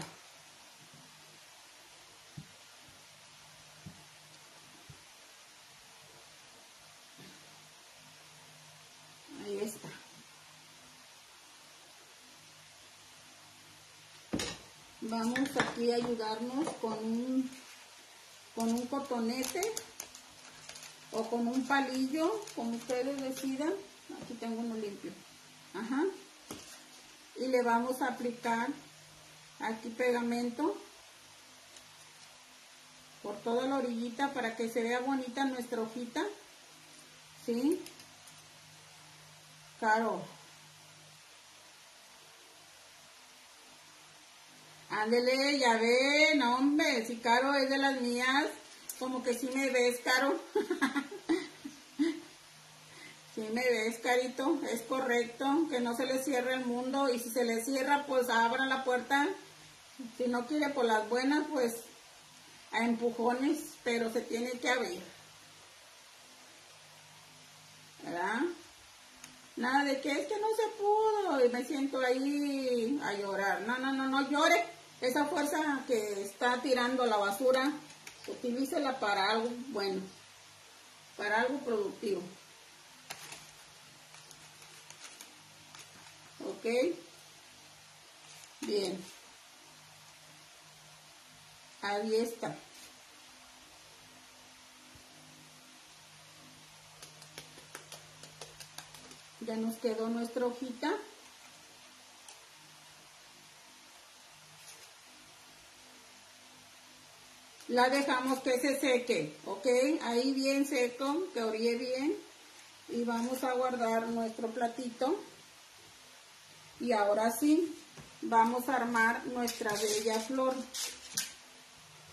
Ahí está. vamos aquí a ayudarnos con un, con un cotonete o con un palillo, como ustedes decidan. Aquí tengo uno limpio. Ajá. Y le vamos a aplicar aquí pegamento por toda la orillita para que se vea bonita nuestra hojita. ¿Sí? Claro. Ándele, ya ve, hombre, si Caro es de las mías, como que si me ves, Caro. si me ves, Carito, es correcto, que no se le cierre el mundo, y si se le cierra, pues abra la puerta. Si no quiere por las buenas, pues a empujones, pero se tiene que abrir. ¿Verdad? Nada de que es que no se pudo y me siento ahí a llorar. No, no, no, no llore. Esa fuerza que está tirando la basura, utilícela para algo bueno, para algo productivo. ¿Ok? Bien. Ahí está. Ya nos quedó nuestra hojita. La dejamos que se seque, ¿ok? Ahí bien seco, que orille bien. Y vamos a guardar nuestro platito. Y ahora sí, vamos a armar nuestra bella flor.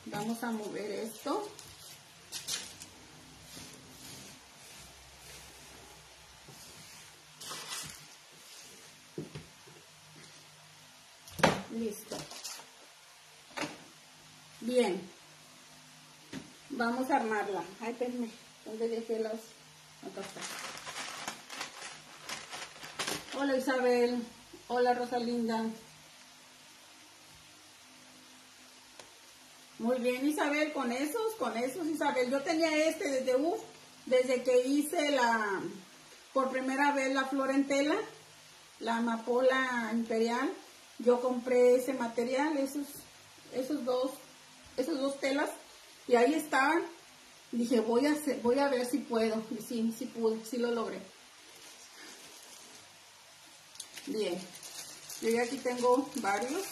Vamos a mover esto. Listo. Bien vamos a armarla. Ay, espérame, ¿dónde dejé los? Acá está. Hola Isabel, hola Rosalinda. Muy bien Isabel, con esos, con esos Isabel. Yo tenía este desde UF, desde que hice la, por primera vez la flor en tela, la amapola imperial. Yo compré ese material, esos, esos dos, esos dos telas y ahí estaban. Dije, voy a, hacer, voy a ver si puedo. Y sí, sí pude, sí lo logré. Bien, yo ya aquí tengo varios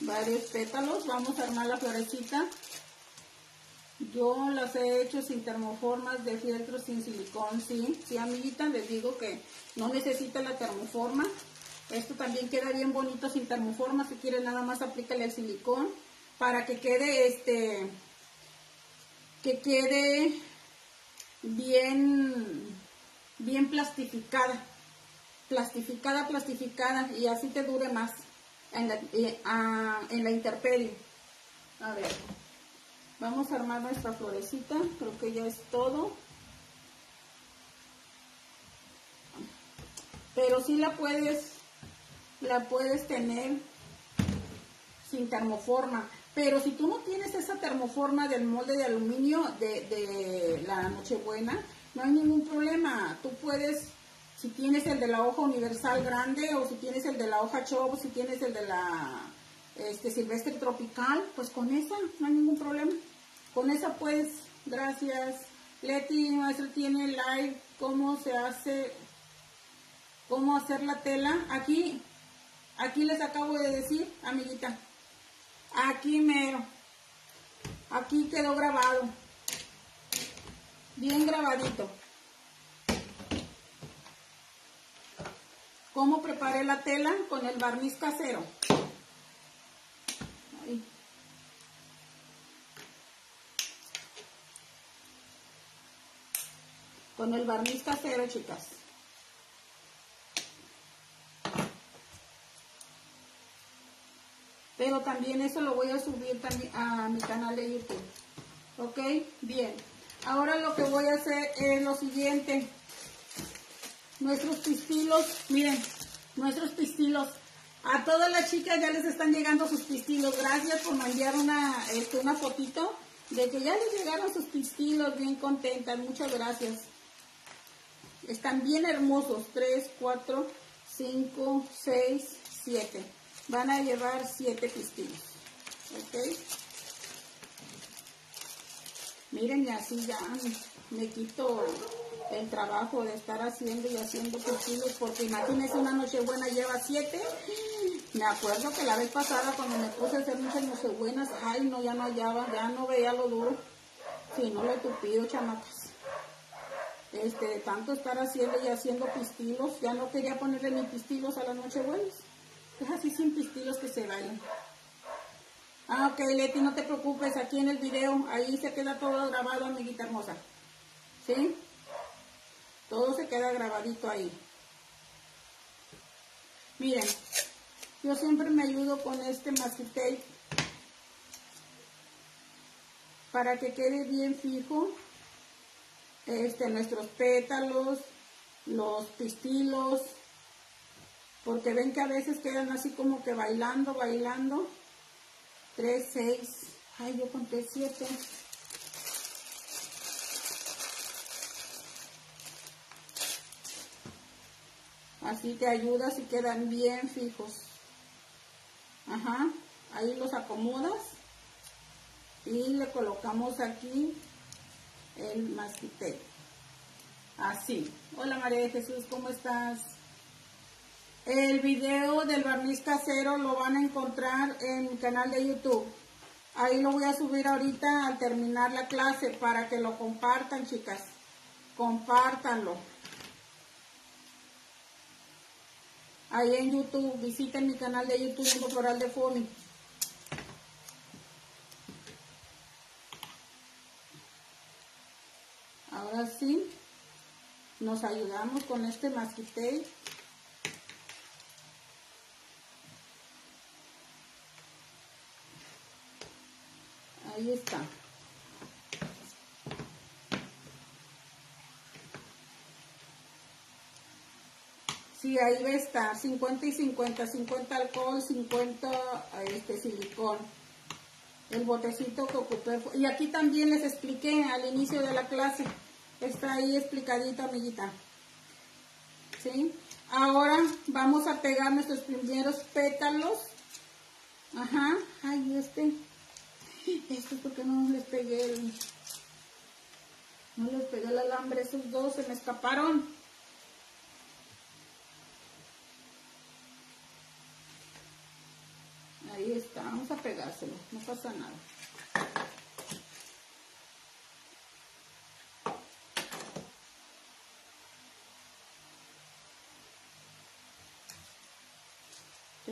varios pétalos. Vamos a armar la florecita. Yo las he hecho sin termoformas de fieltro, sin silicón, sí. Sí, amiguita, les digo que no necesita la termoforma. Esto también queda bien bonito sin termoforma. Si quieren nada más aplícale el silicón para que quede este, que quede bien, bien plastificada. Plastificada, plastificada y así te dure más en la, eh, en la interperie. A ver, vamos a armar nuestra florecita, creo que ya es todo. Pero si la puedes, la puedes tener sin termoforma. Pero si tú no tienes esa termoforma del molde de aluminio de, de la Nochebuena, no hay ningún problema. Tú puedes si tienes el de la hoja universal grande o si tienes el de la hoja chop, si tienes el de la este, silvestre tropical, pues con esa no hay ningún problema. Con esa pues, gracias. Leti, maestro tiene live, cómo se hace, cómo hacer la tela. Aquí, aquí les acabo de decir, amiguita. Aquí mero. Aquí quedó grabado. Bien grabadito. ¿Cómo preparé la tela? Con el barniz casero. Con el barniz casero, chicas. Pero también eso lo voy a subir también a mi canal de YouTube. ¿Ok? Bien. Ahora lo que voy a hacer es lo siguiente nuestros pistilos, miren, nuestros pistilos. A todas las chicas ya les están llegando sus pistilos. Gracias por mandar una, este, una fotito de que ya les llegaron sus pistilos. Bien contentas. Muchas gracias. Están bien hermosos. 3, 4, 5, 6, 7. Van a llevar 7 pistilos. ¿Ok? Miren, así ya me quito el trabajo de estar haciendo y haciendo pistilos, porque imagínense una nochebuena lleva siete. Me acuerdo que la vez pasada cuando me puse a hacer muchas nochebuenas, ay no, ya no hallaba, ya no veía lo duro. Si no lo tupido, chamacas. Este, tanto estar haciendo y haciendo pistilos, ya no quería ponerle ni pistilos a las nochebuenas. Es así sin pistilos que se vayan. Ah, ok, Leti, no te preocupes, aquí en el video, ahí se queda todo grabado, amiguita hermosa. ¿Sí? Todo se queda grabadito ahí. Miren, yo siempre me ayudo con este masking tape para que quede bien fijo este, nuestros pétalos, los pistilos, porque ven que a veces quedan así como que bailando, bailando. 3, 6, ay yo conté 7. Así te ayudas y quedan bien fijos. Ajá, ahí los acomodas y le colocamos aquí el masquite. Así. Hola María de Jesús, ¿cómo estás? El video del barniz casero lo van a encontrar en mi canal de YouTube. Ahí lo voy a subir ahorita al terminar la clase para que lo compartan, chicas. Compártanlo. ahí en YouTube. Visiten mi canal de YouTube, Mundo Floral de Foni. Ahora sí, nos ayudamos con este masquite. Ahí está. Sí, ahí va a estar, 50 y 50, 50 alcohol, 50 este, silicón. el botecito que ocupé. Y aquí también les expliqué al inicio de la clase. Está ahí explicadito, amiguita. ¿Sí? Ahora vamos a pegar nuestros primeros pétalos. Ajá. Ay, este. Esto es porque no les pegué el... No les pegué el alambre. Esos dos se me escaparon. Ahí está. Vamos a pegárselo. No pasa nada.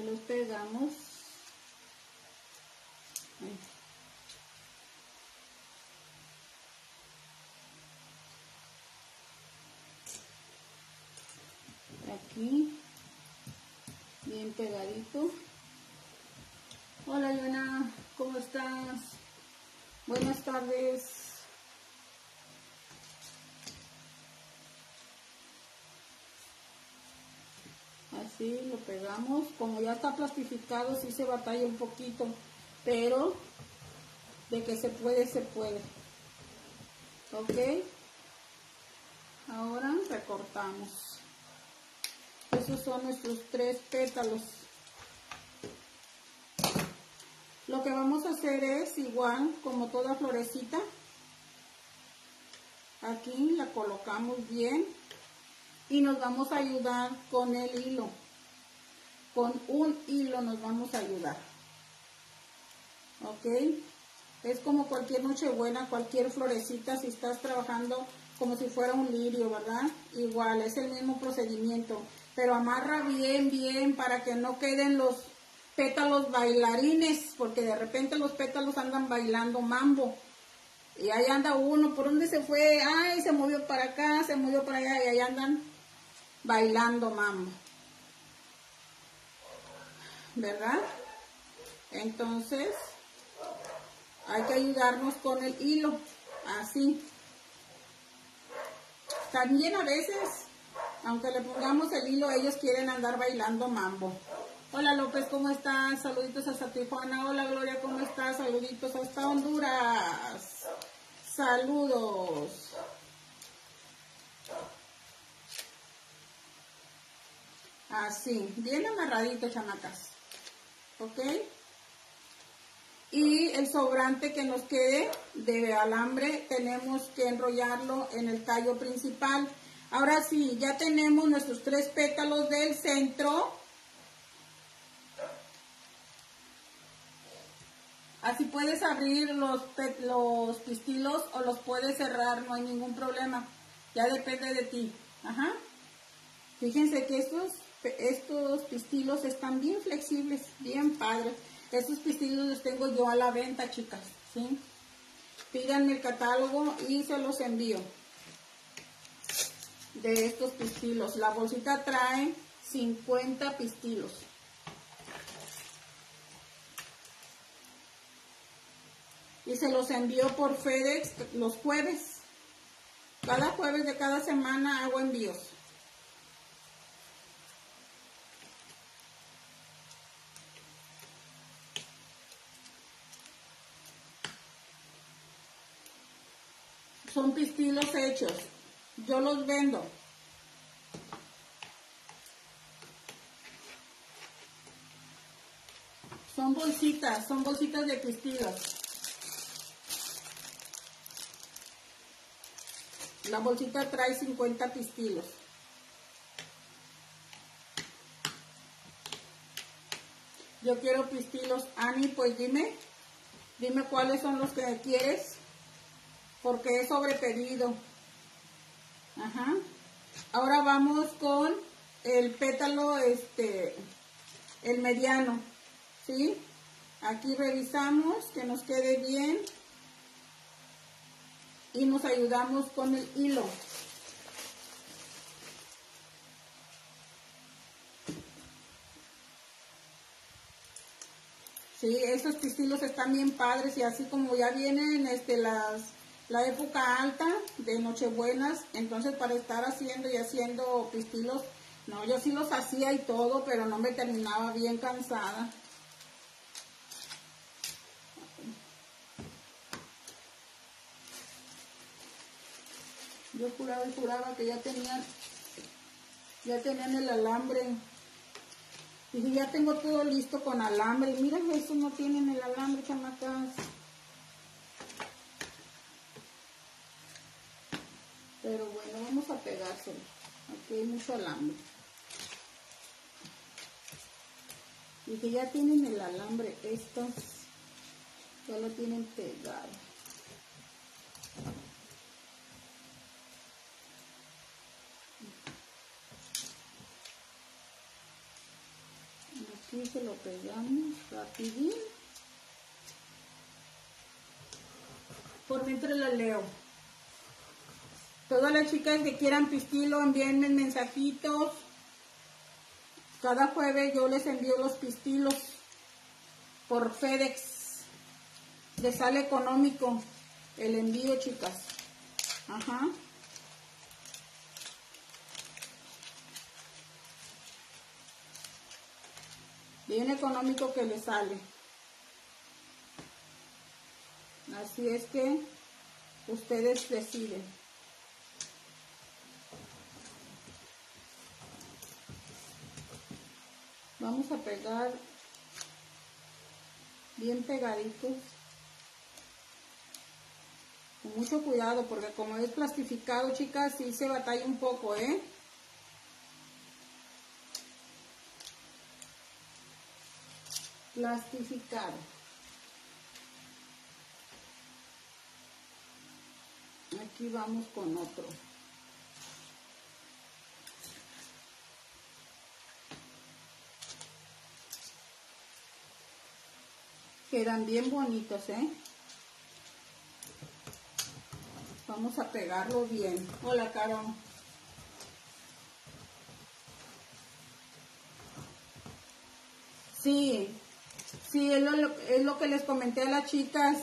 los pegamos aquí pegadito hola Yona ¿cómo estás? buenas tardes lo pegamos. Como ya está plastificado, sí se batalla un poquito, pero de que se puede, se puede. ¿Ok? Ahora recortamos. Son nuestros tres pétalos. Lo que vamos a hacer es igual como toda florecita. Aquí la colocamos bien y nos vamos a ayudar con el hilo. Con un hilo nos vamos a ayudar. ¿Ok? Es como cualquier nochebuena, cualquier florecita, si estás trabajando como si fuera un lirio, ¿verdad? Igual, es el mismo procedimiento. Pero amarra bien, bien, para que no queden los pétalos bailarines, porque de repente los pétalos andan bailando mambo. Y ahí anda uno, ¿por dónde se fue? Ay, se movió para acá, se movió para allá, y ahí andan bailando mambo. ¿Verdad? Entonces, hay que ayudarnos con el hilo, así. También a veces, aunque le pongamos el hilo, ellos quieren andar bailando mambo. Hola López, ¿cómo estás? Saluditos hasta Tijuana. Hola Gloria, ¿cómo estás? Saluditos hasta Honduras. Saludos. Así, bien amarradito, chamacas. ¿Ok? Y el sobrante que nos quede de alambre tenemos que enrollarlo en el tallo principal. Ahora sí, ya tenemos nuestros tres pétalos del centro. Así puedes abrir los, los pistilos o los puedes cerrar, no hay ningún problema. Ya depende de ti. Ajá. Fíjense que estos estos pistilos están bien flexibles, bien padres. Estos pistilos los tengo yo a la venta, chicas, ¿sí? Pídanme el catálogo y se los envío. De estos pistilos. La bolsita trae 50 pistilos. Y se los envío por FedEx los jueves. Cada jueves de cada semana hago envíos. son pistilos hechos. Yo los vendo. Son bolsitas, son bolsitas de pistilos. La bolsita trae 50 pistilos. Yo quiero pistilos. Ani, pues dime, dime cuáles son los que quieres porque es sobrepedido. Ajá. Ahora vamos con el pétalo, este, el mediano, ¿sí? Aquí revisamos que nos quede bien y nos ayudamos con el hilo. Sí, estos pistilos están bien padres y así como ya vienen este, las la época alta de Nochebuenas, entonces para estar haciendo y haciendo pistilos, no, yo sí los hacía y todo, pero no me terminaba bien cansada. Yo juraba y juraba que ya tenían, ya tenían el alambre. Dije, ya tengo todo listo con alambre. Mira, eso no tienen el alambre, chamacas. Pero bueno, vamos a pegárselo. Aquí hay mucho alambre. Y que ya tienen el alambre, estos ya lo tienen pegado. Aquí se lo pegamos rapidín. Por dentro la leo. Todas las chicas que quieran pistilo, envíenme mensajitos. Cada jueves yo les envío los pistilos por FedEx. De sale económico el envío, chicas. Ajá. Bien económico que le sale. Así es que ustedes deciden. Vamos a pegar bien pegaditos. Con mucho cuidado porque como es plastificado, chicas, sí se batalla un poco, ¿eh? Plastificado. Aquí vamos con otro. Quedan bien bonitos, ¿eh? Vamos a pegarlo bien. Hola, Caro. Sí, sí, es lo, es lo que les comenté a las chicas,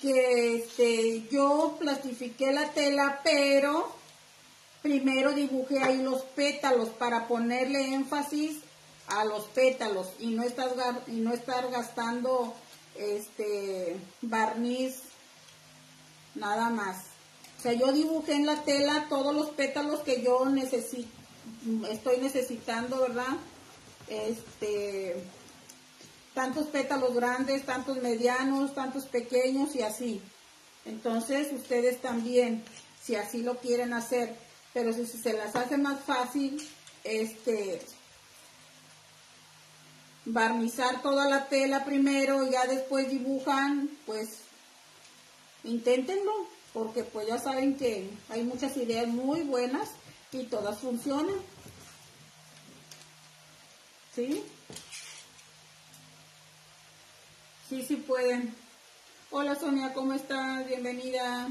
que este, yo plastifiqué la tela, pero primero dibujé ahí los pétalos para ponerle énfasis a los pétalos y no estar, y no estar gastando este barniz nada más. O sea yo dibujé en la tela todos los pétalos que yo necesito estoy necesitando verdad este tantos pétalos grandes tantos medianos tantos pequeños y así. Entonces ustedes también si así lo quieren hacer. Pero si se las hace más fácil este barnizar toda la tela primero, ya después dibujan, pues inténtenlo, porque pues ya saben que hay muchas ideas muy buenas y todas funcionan. ¿Sí? Sí, sí pueden. Hola Sonia, ¿cómo estás? Bienvenida.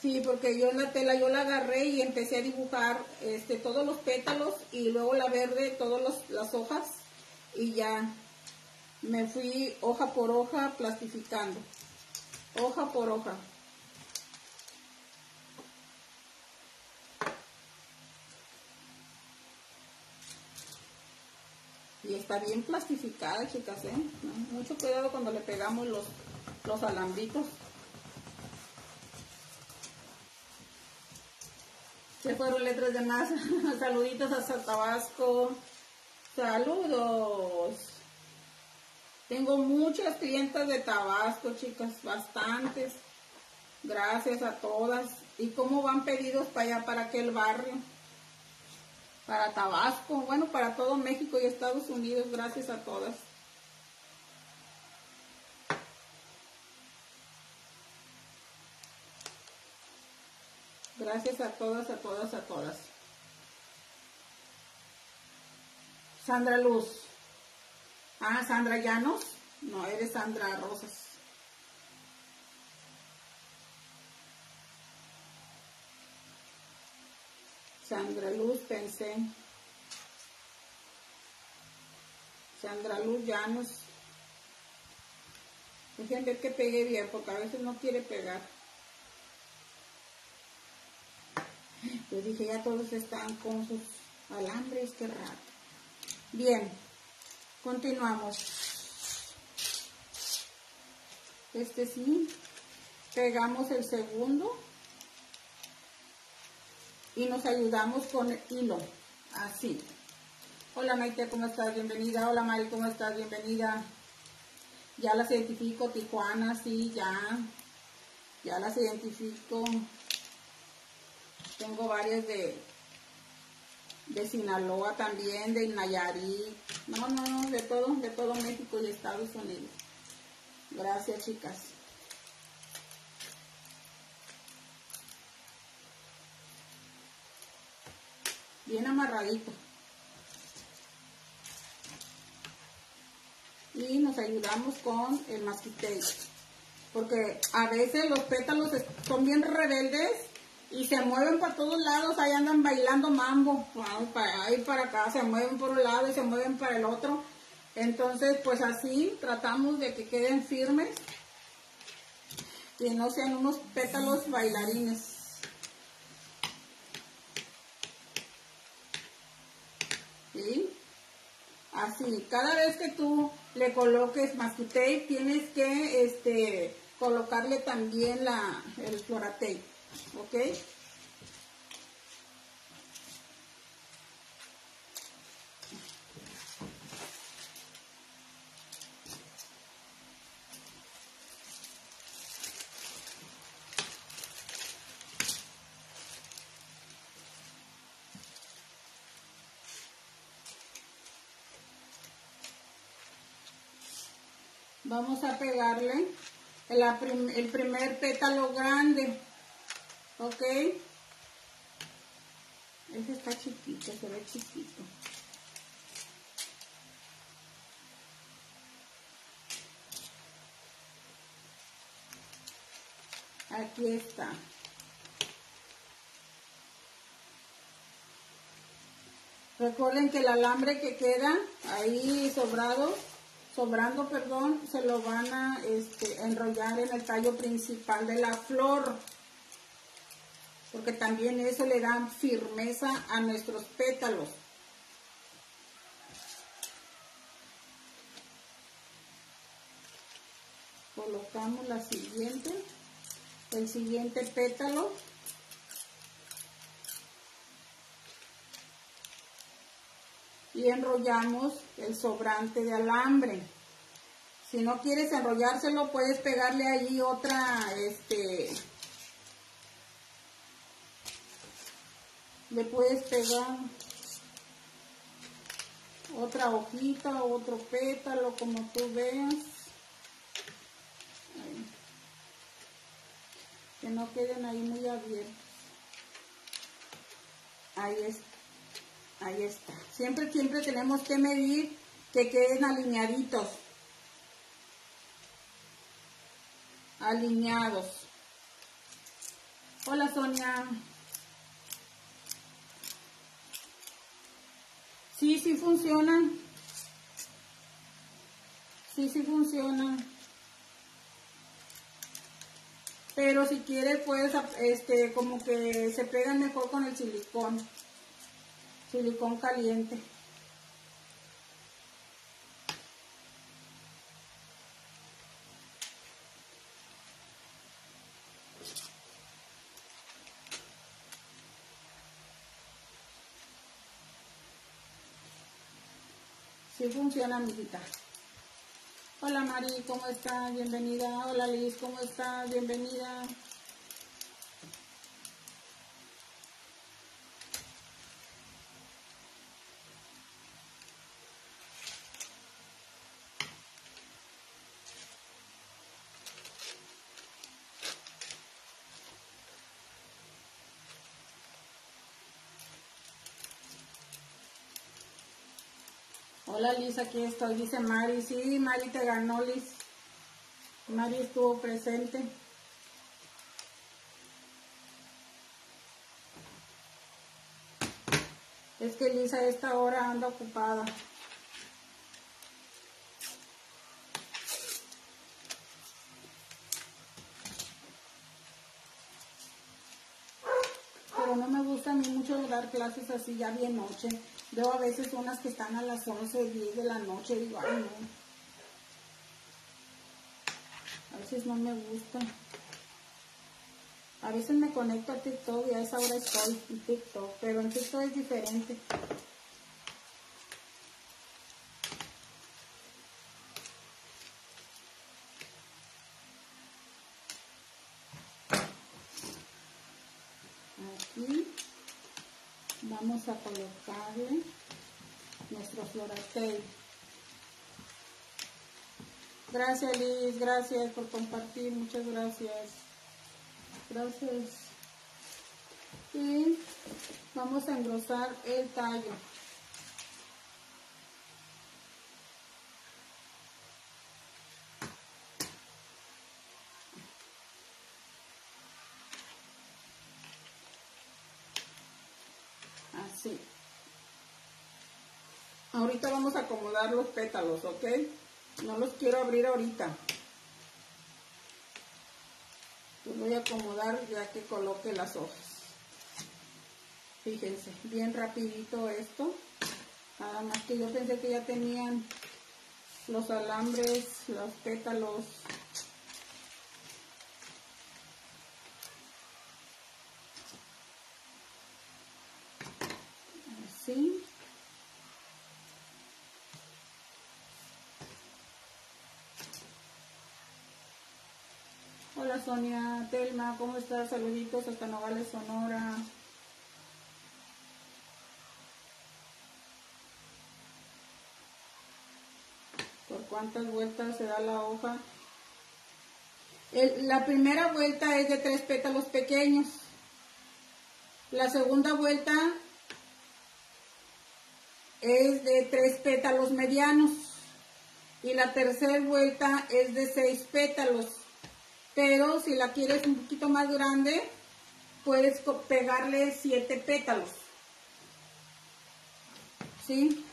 Sí, porque yo en la tela yo la agarré y empecé a dibujar este, todos los pétalos y luego la verde, todas las hojas y ya me fui hoja por hoja plastificando, hoja por hoja. Y está bien plastificada, chicas, ¿eh? Mucho cuidado cuando le pegamos los, los alambritos. Se fueron letras de más. Saluditos hasta Tabasco. Saludos. Tengo muchas clientas de Tabasco, chicas, bastantes. Gracias a todas. ¿Y cómo van pedidos para allá, para aquel barrio? Para Tabasco, bueno, para todo México y Estados Unidos, gracias a todas. Gracias a todas, a todas, a todas. Sandra Luz. Ah, Sandra Llanos. No, eres Sandra Rosas. Sandra Luz, pensé. Sandra Luz Llanos. Dejen ver que pegue bien, porque a veces no quiere pegar. Yo dije, ya todos están con sus alambres, qué raro. Bien, continuamos. Este sí, pegamos el segundo y nos ayudamos con el hilo, así. Hola Maite, ¿cómo estás? Bienvenida. Hola Mari, ¿cómo estás? Bienvenida. Ya las identifico, Tijuana, sí, ya. Ya las identifico. Tengo varias de, de Sinaloa también, de Nayarit. No, no, no, de todo, de todo México y Estados Unidos. Gracias, chicas. Bien amarradito. Y nos ayudamos con el masquite. Porque a veces los pétalos son bien rebeldes y se mueven para todos lados, ahí andan bailando mambo, para ahí para acá, se mueven por un lado y se mueven para el otro. Entonces, pues así tratamos de que queden firmes y no sean unos pétalos bailarines. ¿Sí? Así, cada vez que tú le coloques masquite tienes que este, colocarle también la, el floratate, ¿ok? vamos a pegarle el, primer pétalo grande, ¿ok? Ese está chiquito, se ve chiquito. Aquí está. Recuerden que el alambre que queda ahí sobrado sobrando, perdón, se lo van a este, enrollar en el tallo principal de la flor. Porque también eso le da firmeza a nuestros pétalos. Colocamos la siguiente, el siguiente pétalo. y enrollamos el sobrante de alambre. Si no quieres enrollárselo, puedes pegarle allí otra, este, le puedes pegar otra hojita, otro pétalo, como tú veas. Que no queden ahí muy abiertos. Ahí está. Ahí está. Siempre, siempre tenemos que medir que queden alineaditos. Alineados. Hola Sonia. Sí, sí funciona. Sí, sí funciona. Pero si quieres, puedes, este, como que se pegan mejor con el silicón silicón caliente. Sí funciona, amiguita. Hola Mari, ¿cómo estás? Bienvenida. Hola Liz, ¿cómo estás? Bienvenida. Hola Liz, aquí estoy, dice Mari. Sí, Mari te ganó, Liz. Mari estuvo presente. Es que Liz a esta hora anda ocupada. Pero no me gusta a mí mucho dar clases así ya bien noche. Veo a veces unas que están a las 11, 10 de la noche digo, ay no. A veces no me gusta. A veces me conecto a TikTok y a esa hora estoy en TikTok, pero en TikTok es diferente. Aquí vamos a nuestro Gracias Liz, gracias por compartir, muchas gracias. Gracias. Y vamos a engrosar el tallo. Así. Ahorita vamos a acomodar los pétalos, ¿ok? No los quiero abrir ahorita. Los voy a acomodar ya que coloque las hojas. Fíjense, bien rapidito esto. Nada más que yo pensé que ya tenían los alambres, los pétalos. Así. Hola Sonia, Telma, ¿cómo estás? Saluditos hasta Nogales, Sonora. ¿Por cuántas vueltas se da la hoja? la primera vuelta es de tres pétalos pequeños. La segunda vuelta es de tres pétalos medianos. Y la tercera vuelta es de seis pétalos pero si la quieres un poquito más grande, puedes pegarle siete pétalos. ¿Sí?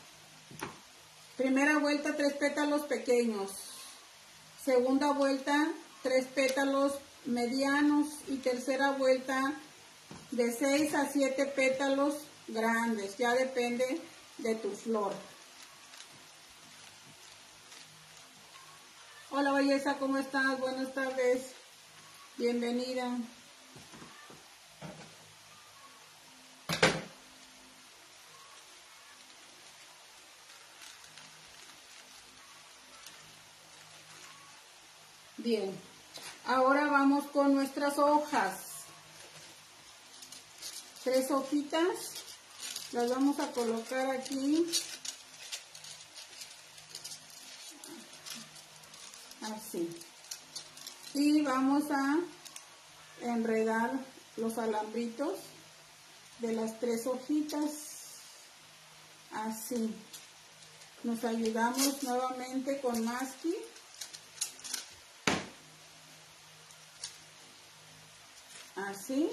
Primera vuelta, tres pétalos pequeños. Segunda vuelta, tres pétalos medianos. Y tercera vuelta, de seis a siete pétalos grandes. Ya depende de tu flor. Hola belleza, ¿cómo estás? Buenas tardes. Bienvenida. Bien, ahora vamos con nuestras hojas. Tres hojitas, las vamos a colocar aquí así y vamos a enredar los alambritos de las tres hojitas. Así. Nos ayudamos nuevamente con masking así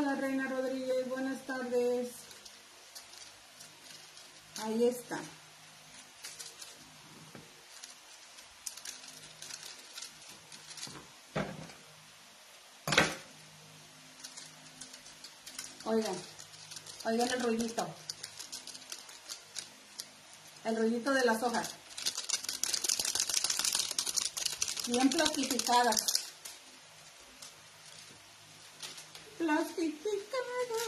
Hola Reina Rodríguez, buenas tardes. Ahí está. Oigan, oigan el rollito. El rollito de las hojas. Bien plastificadas. Plastificada,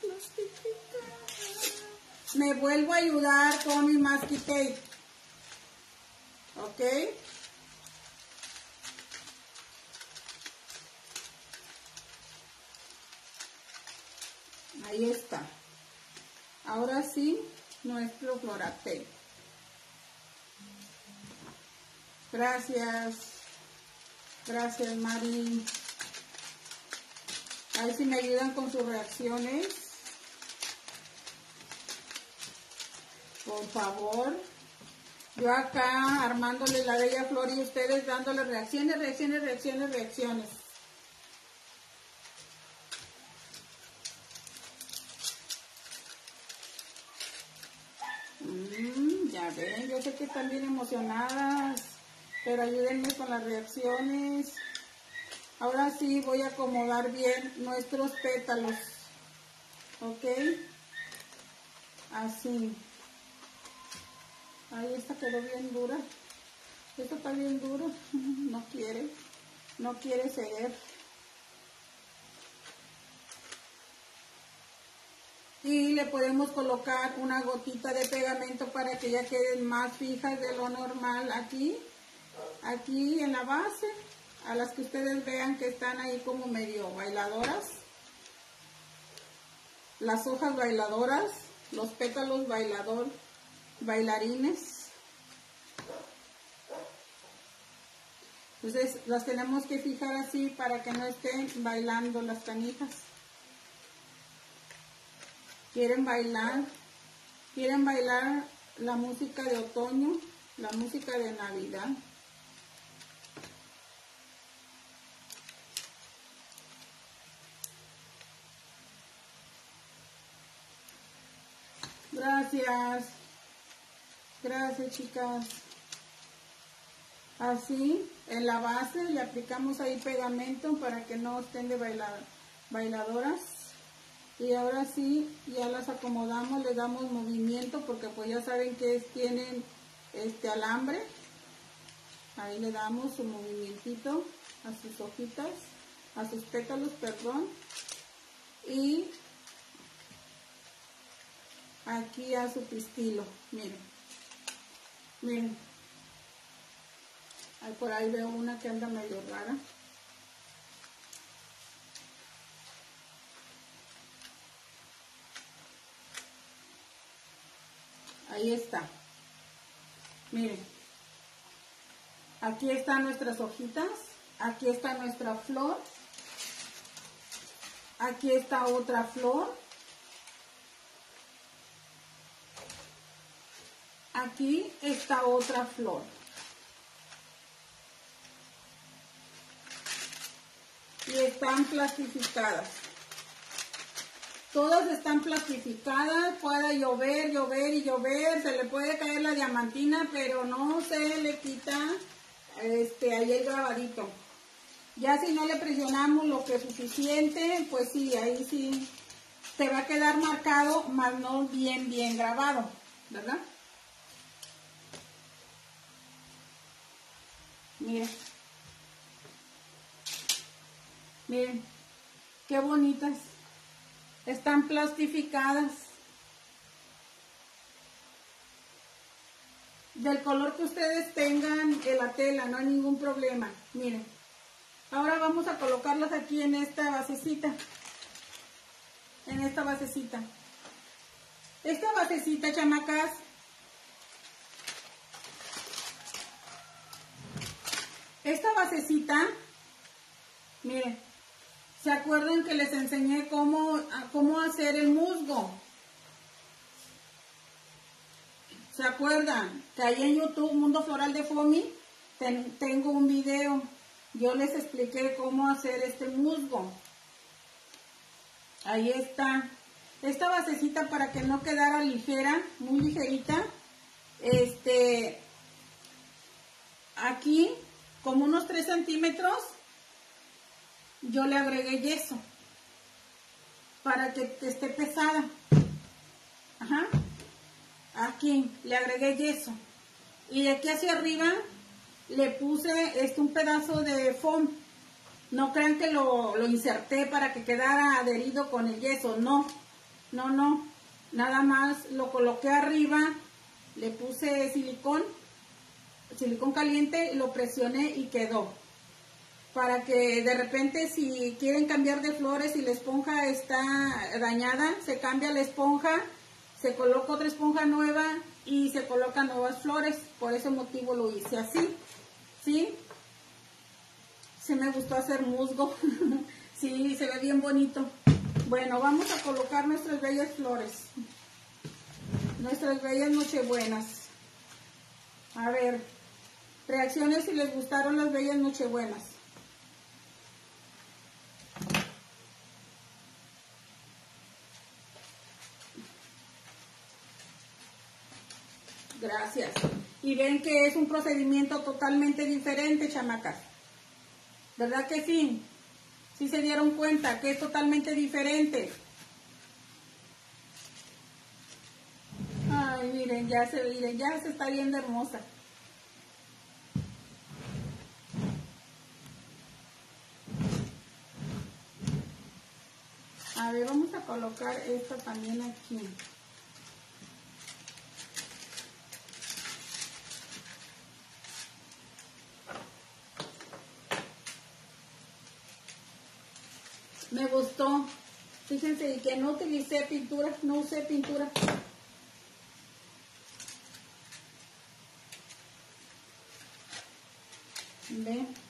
plastificada. Me vuelvo a ayudar con mi masking tape. ¿Ok? Ahí está. Ahora sí, nuestro floratel. Gracias. Gracias, Mari. A ver si me ayudan con sus reacciones. Por favor. Yo acá armándole la bella flor y ustedes dándole reacciones, reacciones, reacciones, reacciones. Mm, ya ven, yo sé que están bien emocionadas, pero ayúdenme con las reacciones. Ahora sí voy a acomodar bien nuestros pétalos. ¿Ok? Así. Ahí esta quedó bien dura. Esto está bien duro. No quiere. No quiere ceder. Y le podemos colocar una gotita de pegamento para que ya queden más fijas de lo normal aquí. Aquí en la base. A las que ustedes vean que están ahí como medio bailadoras. Las hojas bailadoras. Los pétalos bailador bailarines. Entonces las tenemos que fijar así para que no estén bailando las canijas. Quieren bailar, quieren bailar la música de otoño, la música de Navidad. Gracias. Gracias, chicas. Así, en la base le aplicamos ahí pegamento para que no estén de bailar, bailadoras. Y ahora sí, ya las acomodamos, le damos movimiento porque pues ya saben que tienen este alambre. Ahí le damos su movimiento a sus hojitas, a sus pétalos, perdón. Y aquí a su pistilo, miren. Miren. Ahí por ahí veo una que anda medio rara. Ahí está. Miren. Aquí están nuestras hojitas. Aquí está nuestra flor. Aquí está otra flor. Aquí está otra flor. Y están plastificadas. Todas están plastificadas, puede llover, llover y llover, se le puede caer la diamantina, pero no se le quita este, ahí el grabadito. Ya si no le presionamos lo que es suficiente, pues sí, ahí sí se va a quedar marcado, más no bien, bien grabado, ¿verdad? Miren. Miren. Qué bonitas. Están plastificadas. Del color que ustedes tengan en la tela, no hay ningún problema. Miren. Ahora vamos a colocarlas aquí en esta basecita. En esta basecita. Esta basecita, chamacas, Esta basecita, miren, ¿se acuerdan que les enseñé cómo, cómo hacer el musgo? ¿Se acuerdan? Que ahí en YouTube, Mundo Floral de Fomi, tengo un video. Yo les expliqué cómo hacer este musgo. Ahí está. Esta basecita para que no quedara ligera, muy ligerita. Este, aquí como unos 3 centímetros, yo le agregué yeso para que esté pesada. Ajá. Aquí le agregué yeso. Y de aquí hacia arriba le puse este, un pedazo de foam. No crean que lo, lo inserté para que quedara adherido con el yeso. No, no, no. Nada más lo coloqué arriba, le puse silicón silicón caliente, lo presioné y quedó. Para que de repente si quieren cambiar de flores y la esponja está dañada, se cambia la esponja, se coloca otra esponja nueva y se colocan nuevas flores. Por ese motivo lo hice así. ¿Sí? Se me gustó hacer musgo. sí, se ve bien bonito. Bueno, vamos a colocar nuestras bellas flores. Nuestras bellas nochebuenas. A ver, Reacciones si les gustaron las bellas nochebuenas. Gracias. Y ven que es un procedimiento totalmente diferente, chamacas. ¿Verdad que sí? Sí se dieron cuenta que es totalmente diferente. Ay, miren, ya se, miren, ya se está viendo hermosa. A ver, vamos a colocar esta también aquí. Me gustó. Fíjense que no utilicé pintura, no usé pintura. ¿Ven?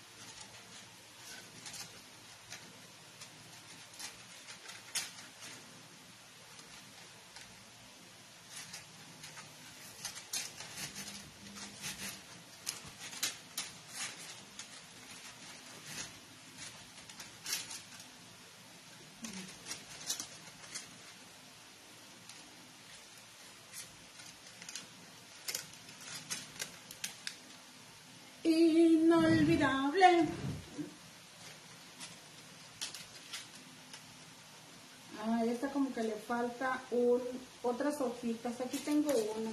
Ah, esta como que le falta un, otras hojitas. Aquí tengo una.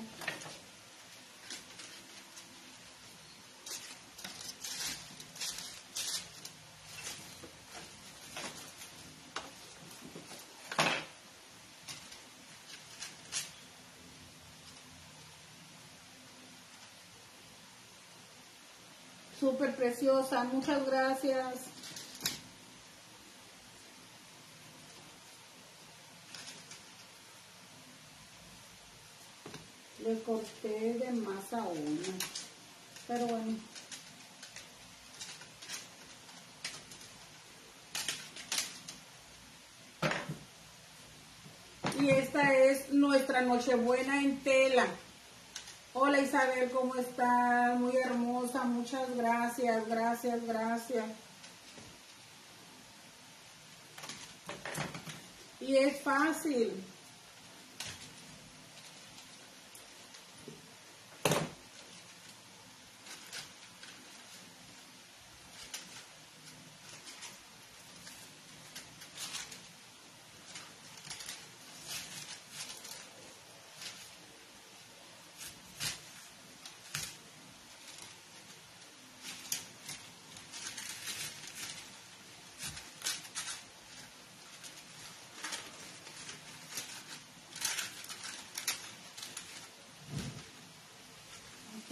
Súper preciosa, muchas gracias. Le corté de más a pero bueno. Y esta es nuestra Nochebuena en tela. Hola Isabel, ¿cómo estás? Muy hermosa, muchas gracias, gracias, gracias. Y es fácil.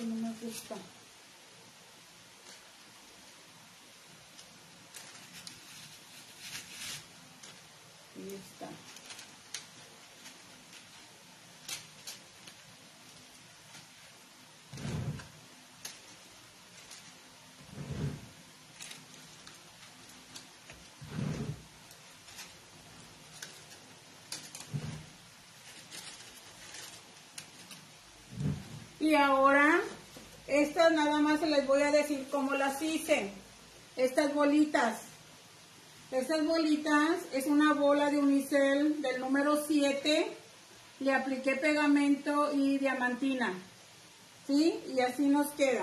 no me gusta. Y ahora, estas nada más se les voy a decir cómo las hice. Estas bolitas. Estas bolitas es una bola de unicel del número 7. Le apliqué pegamento y diamantina. ¿Sí? Y así nos queda.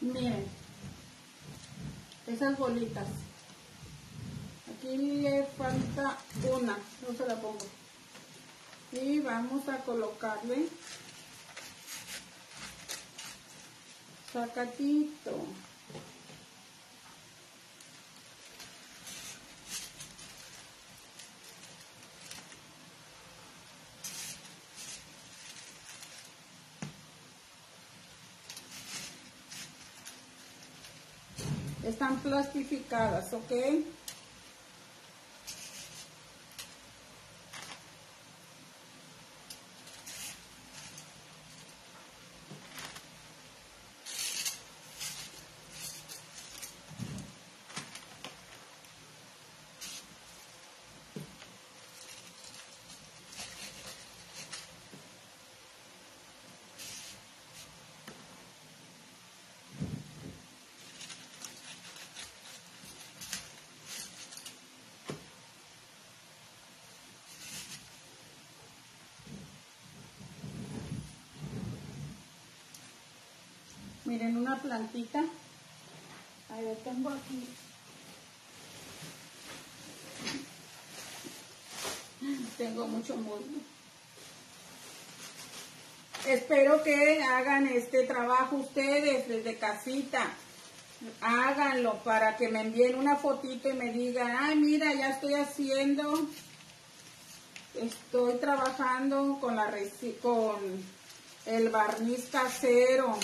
Miren, esas bolitas. Aquí le falta una, no se la pongo. Y vamos a colocarle sacatito. Están plastificadas, ¿ok? Miren, una plantita. Ahí lo tengo aquí. Tengo mucho musgo. Espero que hagan este trabajo ustedes desde casita. Háganlo para que me envíen una fotito y me digan, ay, mira, ya estoy haciendo, estoy trabajando con, la, con el barniz casero.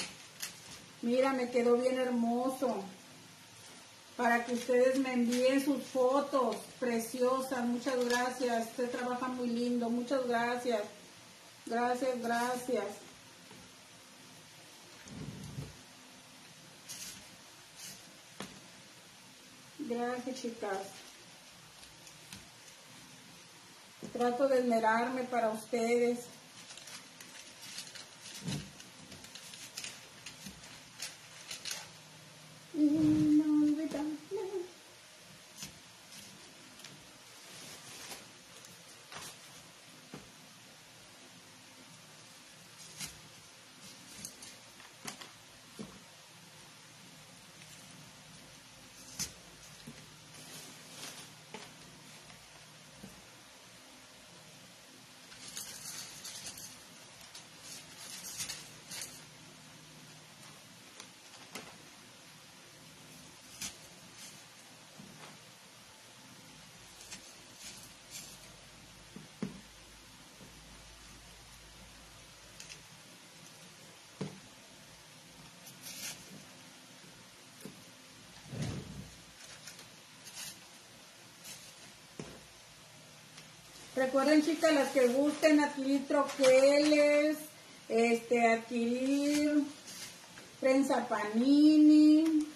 Mira, me quedó bien hermoso. Para que ustedes me envíen sus fotos preciosas. Muchas gracias. Usted trabaja muy lindo. Muchas gracias. Gracias, gracias. Gracias, chicas. Trato de esmerarme para ustedes. No, we're done. Recuerden, chicas, las que gusten adquirir troqueles, este, adquirir prensa panini,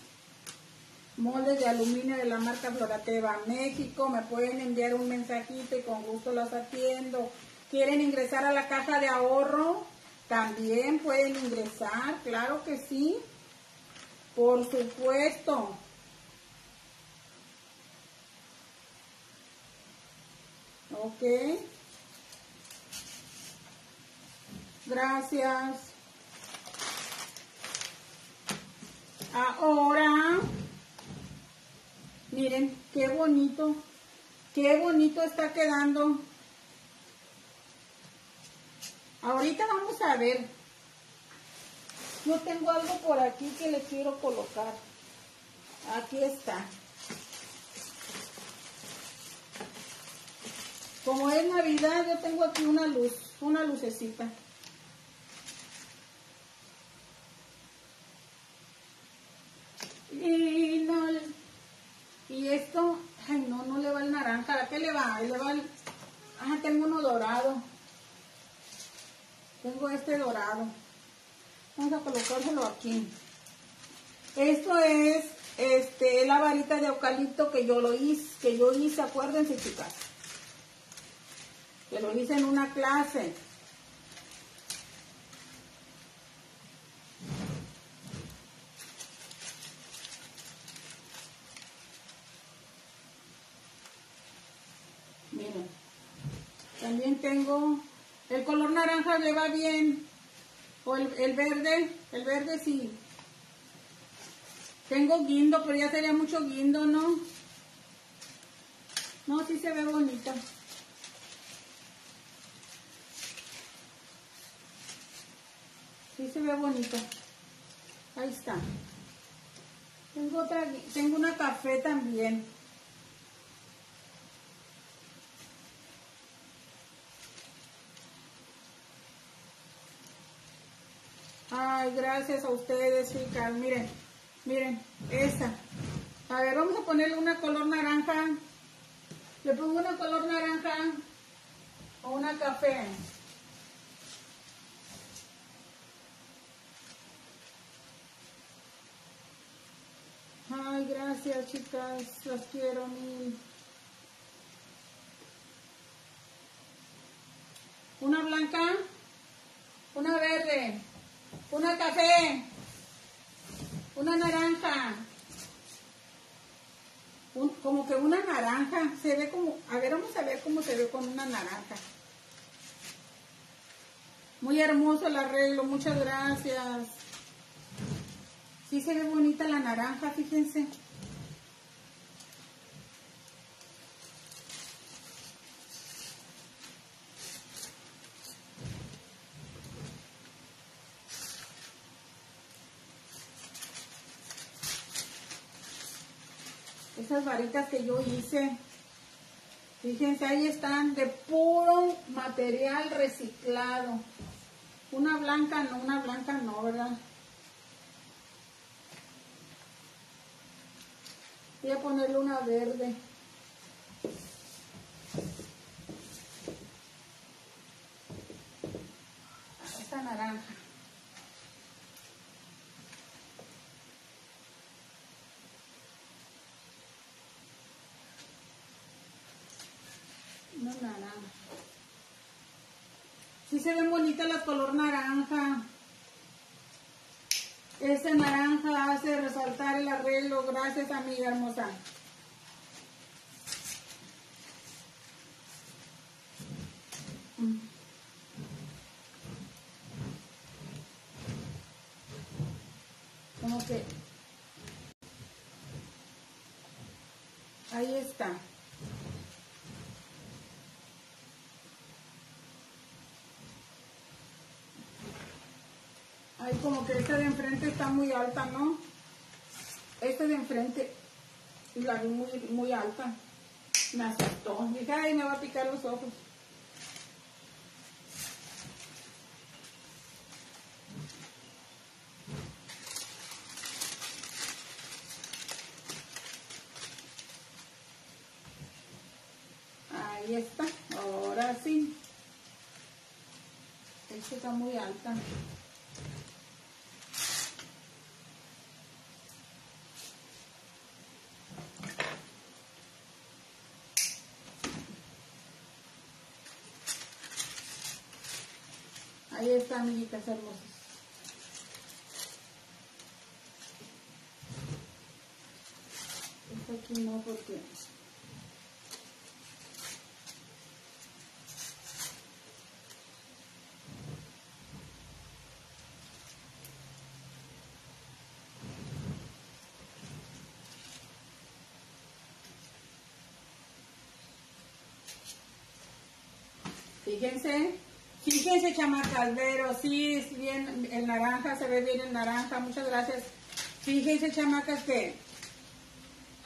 moldes de aluminio de la marca Florateva México, me pueden enviar un mensajito y con gusto las atiendo. ¿Quieren ingresar a la caja de ahorro? También pueden ingresar, claro que sí. Por supuesto. Ok. Gracias. Ahora, miren, qué bonito, qué bonito está quedando. Ahorita vamos a ver. Yo tengo algo por aquí que le quiero colocar. Aquí está. Como es Navidad, yo tengo aquí una luz, una lucecita. Y no, y esto, ay no, no le va el naranja, ¿a qué le va? Le va el, ah, tengo uno dorado. Tengo este dorado. Vamos a colocárselo aquí. Esto es este la varita de eucalipto que yo lo hice, que yo hice, acuérdense chicas que lo hice en una clase. Miren, también tengo, el color naranja le va bien, o el, el verde, el verde sí. Tengo guindo, pero ya sería mucho guindo, ¿no? No, sí se ve bonita. Sí se ve bonito. Ahí está. Tengo otra, tengo una café también. Ay, gracias a ustedes, chicas. Miren, miren, esa. A ver, vamos a ponerle una color naranja. Le pongo una color naranja o una café. Ay, gracias chicas, las quiero mil. Una blanca, una verde, una café, una naranja. como que una naranja, se ve como, a ver, vamos a ver cómo se ve con una naranja. Muy hermoso el arreglo, muchas gracias. Sí se ve bonita la naranja, fíjense. Esas varitas que yo hice, fíjense, ahí están de puro material reciclado. Una blanca no, una blanca no, ¿verdad? Voy a ponerle una verde. Esta naranja. Una naranja. Sí se ven bonitas las color naranja. Ese naranja hace resaltar el arreglo. Gracias, amiga hermosa. Mm. Como que ahí está. Ay, como que esta de enfrente está muy alta, ¿no? Esta de enfrente la vi muy, muy alta. Me asustó. Dije, ay, me va a picar los ojos. Ahí está. Ahora sí. Esta está muy alta. Ahí está, amiguitas hermosas. Esta aquí no, porque... Fíjense, fíjense chamacas, pero sí, es bien, el naranja, se ve bien el naranja, muchas gracias. Fíjense chamacas que,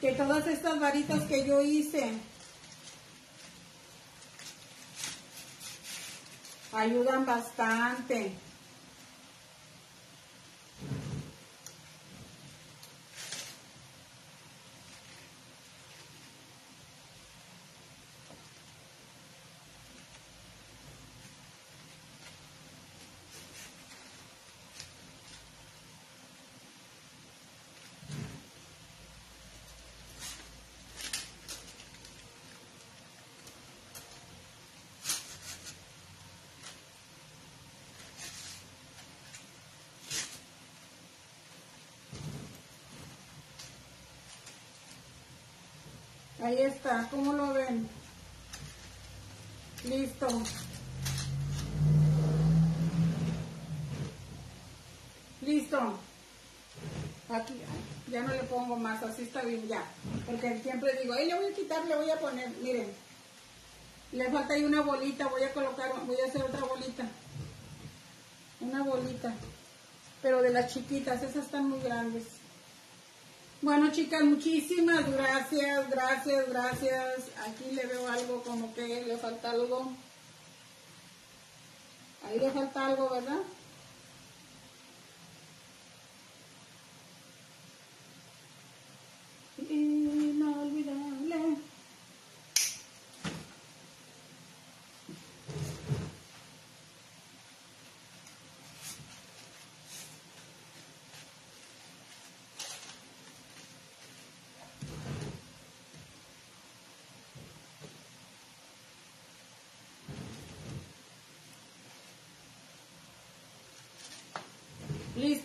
que todas estas varitas que yo hice ayudan bastante. Ahí está, ¿cómo lo ven? Listo. Listo. Aquí, ya no le pongo más, así está bien ya. Porque siempre digo, ay, le voy a quitar, le voy a poner, miren. Le falta ahí una bolita, voy a colocar, voy a hacer otra bolita. Una bolita. Pero de las chiquitas, esas están muy grandes. Bueno, chicas, muchísimas gracias, gracias, gracias. Aquí le veo algo como que le falta algo. Ahí le falta algo, ¿verdad?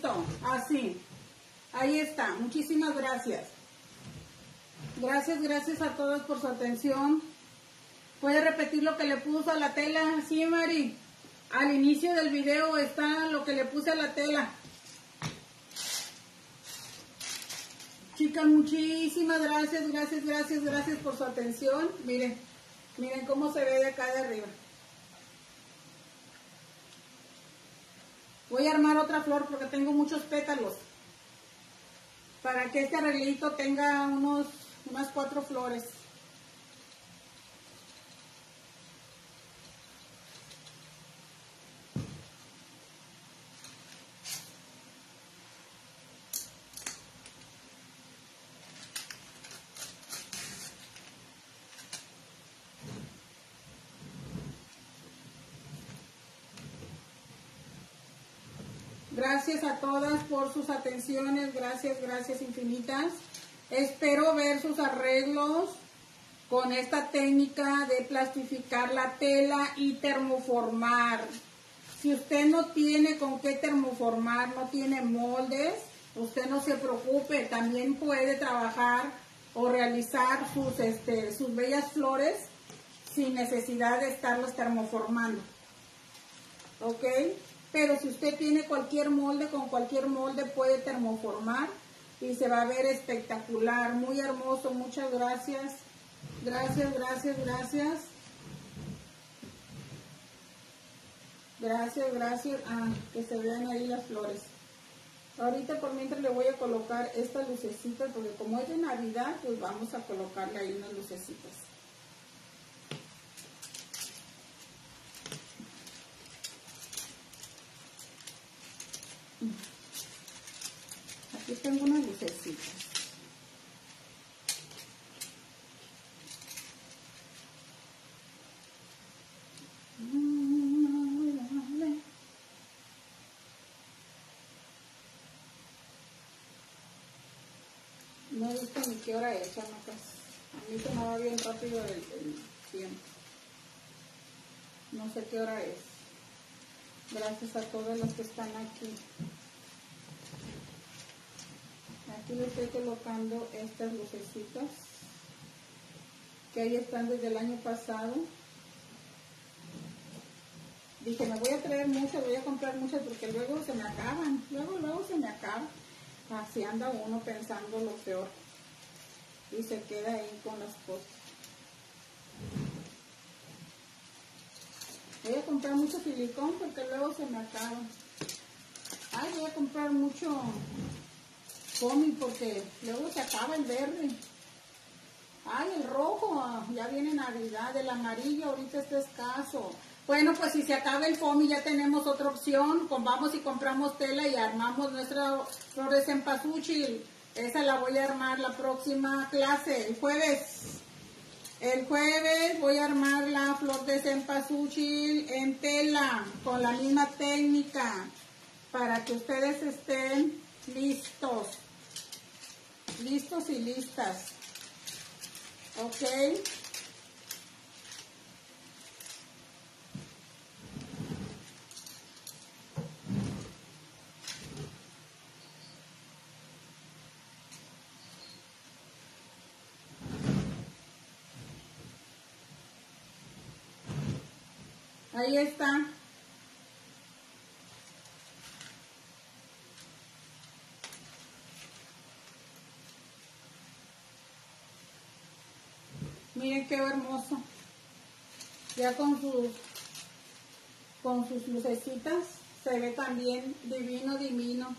Listo, así. Ahí está. Muchísimas gracias. Gracias, gracias a todos por su atención. Puede repetir lo que le puso a la tela, sí, Mari. Al inicio del video está lo que le puse a la tela. Chicas, muchísimas gracias, gracias, gracias, gracias por su atención. Miren, miren cómo se ve de acá de arriba. Voy a armar otra flor porque tengo muchos pétalos. Para que este arreglito tenga unos, unas cuatro flores. Gracias a todas por sus atenciones, gracias, gracias infinitas. Espero ver sus arreglos con esta técnica de plastificar la tela y termoformar. Si usted no tiene con qué termoformar, no tiene moldes, usted no se preocupe, también puede trabajar o realizar sus, este, sus bellas flores sin necesidad de estarlos termoformando. ¿Ok? Pero si usted tiene cualquier molde, con cualquier molde puede termoformar y se va a ver espectacular, muy hermoso, muchas gracias, gracias, gracias, gracias. Gracias, gracias. Ah, que se vean ahí las flores. Ahorita por mientras le voy a colocar estas lucecitas, porque como es de Navidad, pues vamos a colocarle ahí unas lucecitas. Tengo unas lucecitas. No he visto ni qué hora es, chamacas. A mí se me va bien rápido el, el tiempo. No sé qué hora es. Gracias a todos los que están aquí. Aquí le estoy colocando estas lucecitas que ahí están desde el año pasado. Dije, me voy a traer muchas, voy a comprar muchas porque luego se me acaban. Luego, luego se me acaban. Así anda uno pensando lo peor. Y se queda ahí con las cosas. Voy a comprar mucho silicón porque luego se me acaba. Ay, voy a comprar mucho foamy porque luego se acaba el verde. Ay, el rojo, ah, ya viene Navidad, el amarillo ahorita está escaso. Bueno, pues si se acaba el foamy ya tenemos otra opción. Vamos y compramos tela y armamos nuestra flores en pasuchil. Esa la voy a armar la próxima clase, el jueves. El jueves voy a armar la flor de cempasúchil en tela con la misma técnica para que ustedes estén listos, listos y listas. ¿Ok? Ahí está. Miren qué hermoso. Ya con sus con sus lucecitas se ve también divino, divino,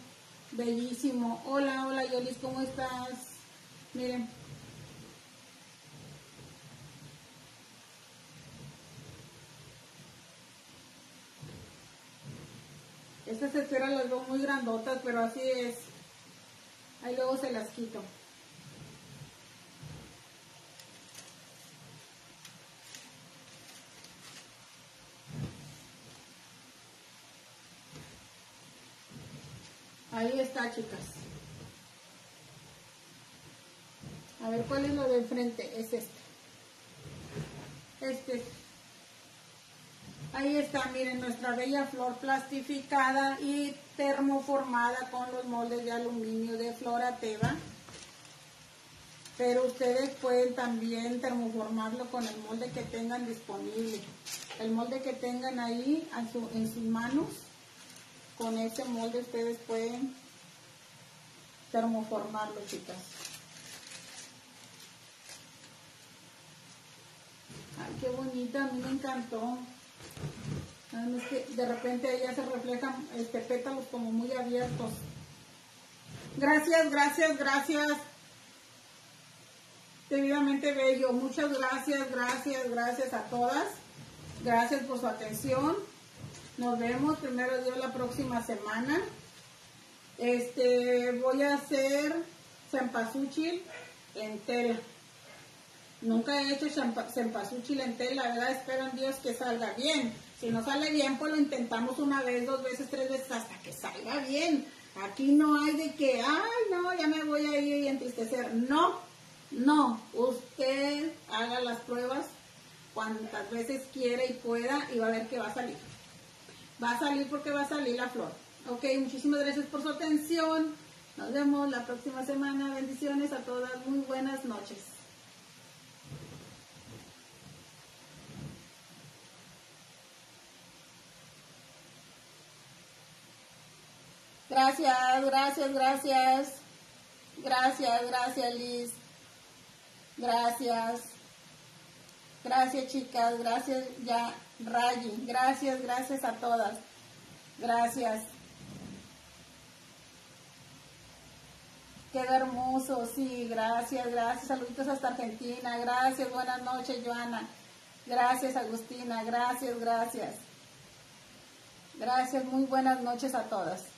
bellísimo. Hola, hola Yolis, ¿cómo estás? Miren. Estas esferas las veo muy grandotas, pero así es. Ahí luego se las quito. Ahí está, chicas. A ver, ¿cuál es lo de enfrente? Es este. Este. Ahí está, miren, nuestra bella flor plastificada y termoformada con los moldes de aluminio de Florateva. Pero ustedes pueden también termoformarlo con el molde que tengan disponible. El molde que tengan ahí en sus manos, con este molde ustedes pueden termoformarlo, chicas. Ay, qué bonita, a mí me encantó. De repente ya se reflejan este, pétalos como muy abiertos. Gracias, gracias, gracias. Debidamente bello. Muchas gracias, gracias, gracias a todas. Gracias por su atención. Nos vemos primero Dios la próxima semana. Este, voy a hacer cempasúchil en tela. Nunca he hecho cempasúchil en tela, la verdad espero en Dios que salga bien. Si no sale bien, pues lo intentamos una vez, dos veces, tres veces, hasta que salga bien. Aquí no hay de que, ay, no, ya me voy a ir y entristecer. No, no, usted haga las pruebas cuantas veces quiera y pueda y va a ver que va a salir. Va a salir porque va a salir la flor. Ok, muchísimas gracias por su atención. Nos vemos la próxima semana. Bendiciones a todas. Muy buenas noches. Gracias, gracias, gracias. Gracias, gracias Liz. Gracias. Gracias chicas, gracias ya Rayi. Gracias, gracias a todas. Gracias. Qué hermoso, sí, gracias, gracias. Saluditos hasta Argentina. Gracias, buenas noches, Joana. Gracias, Agustina. Gracias, gracias. Gracias, muy buenas noches a todas.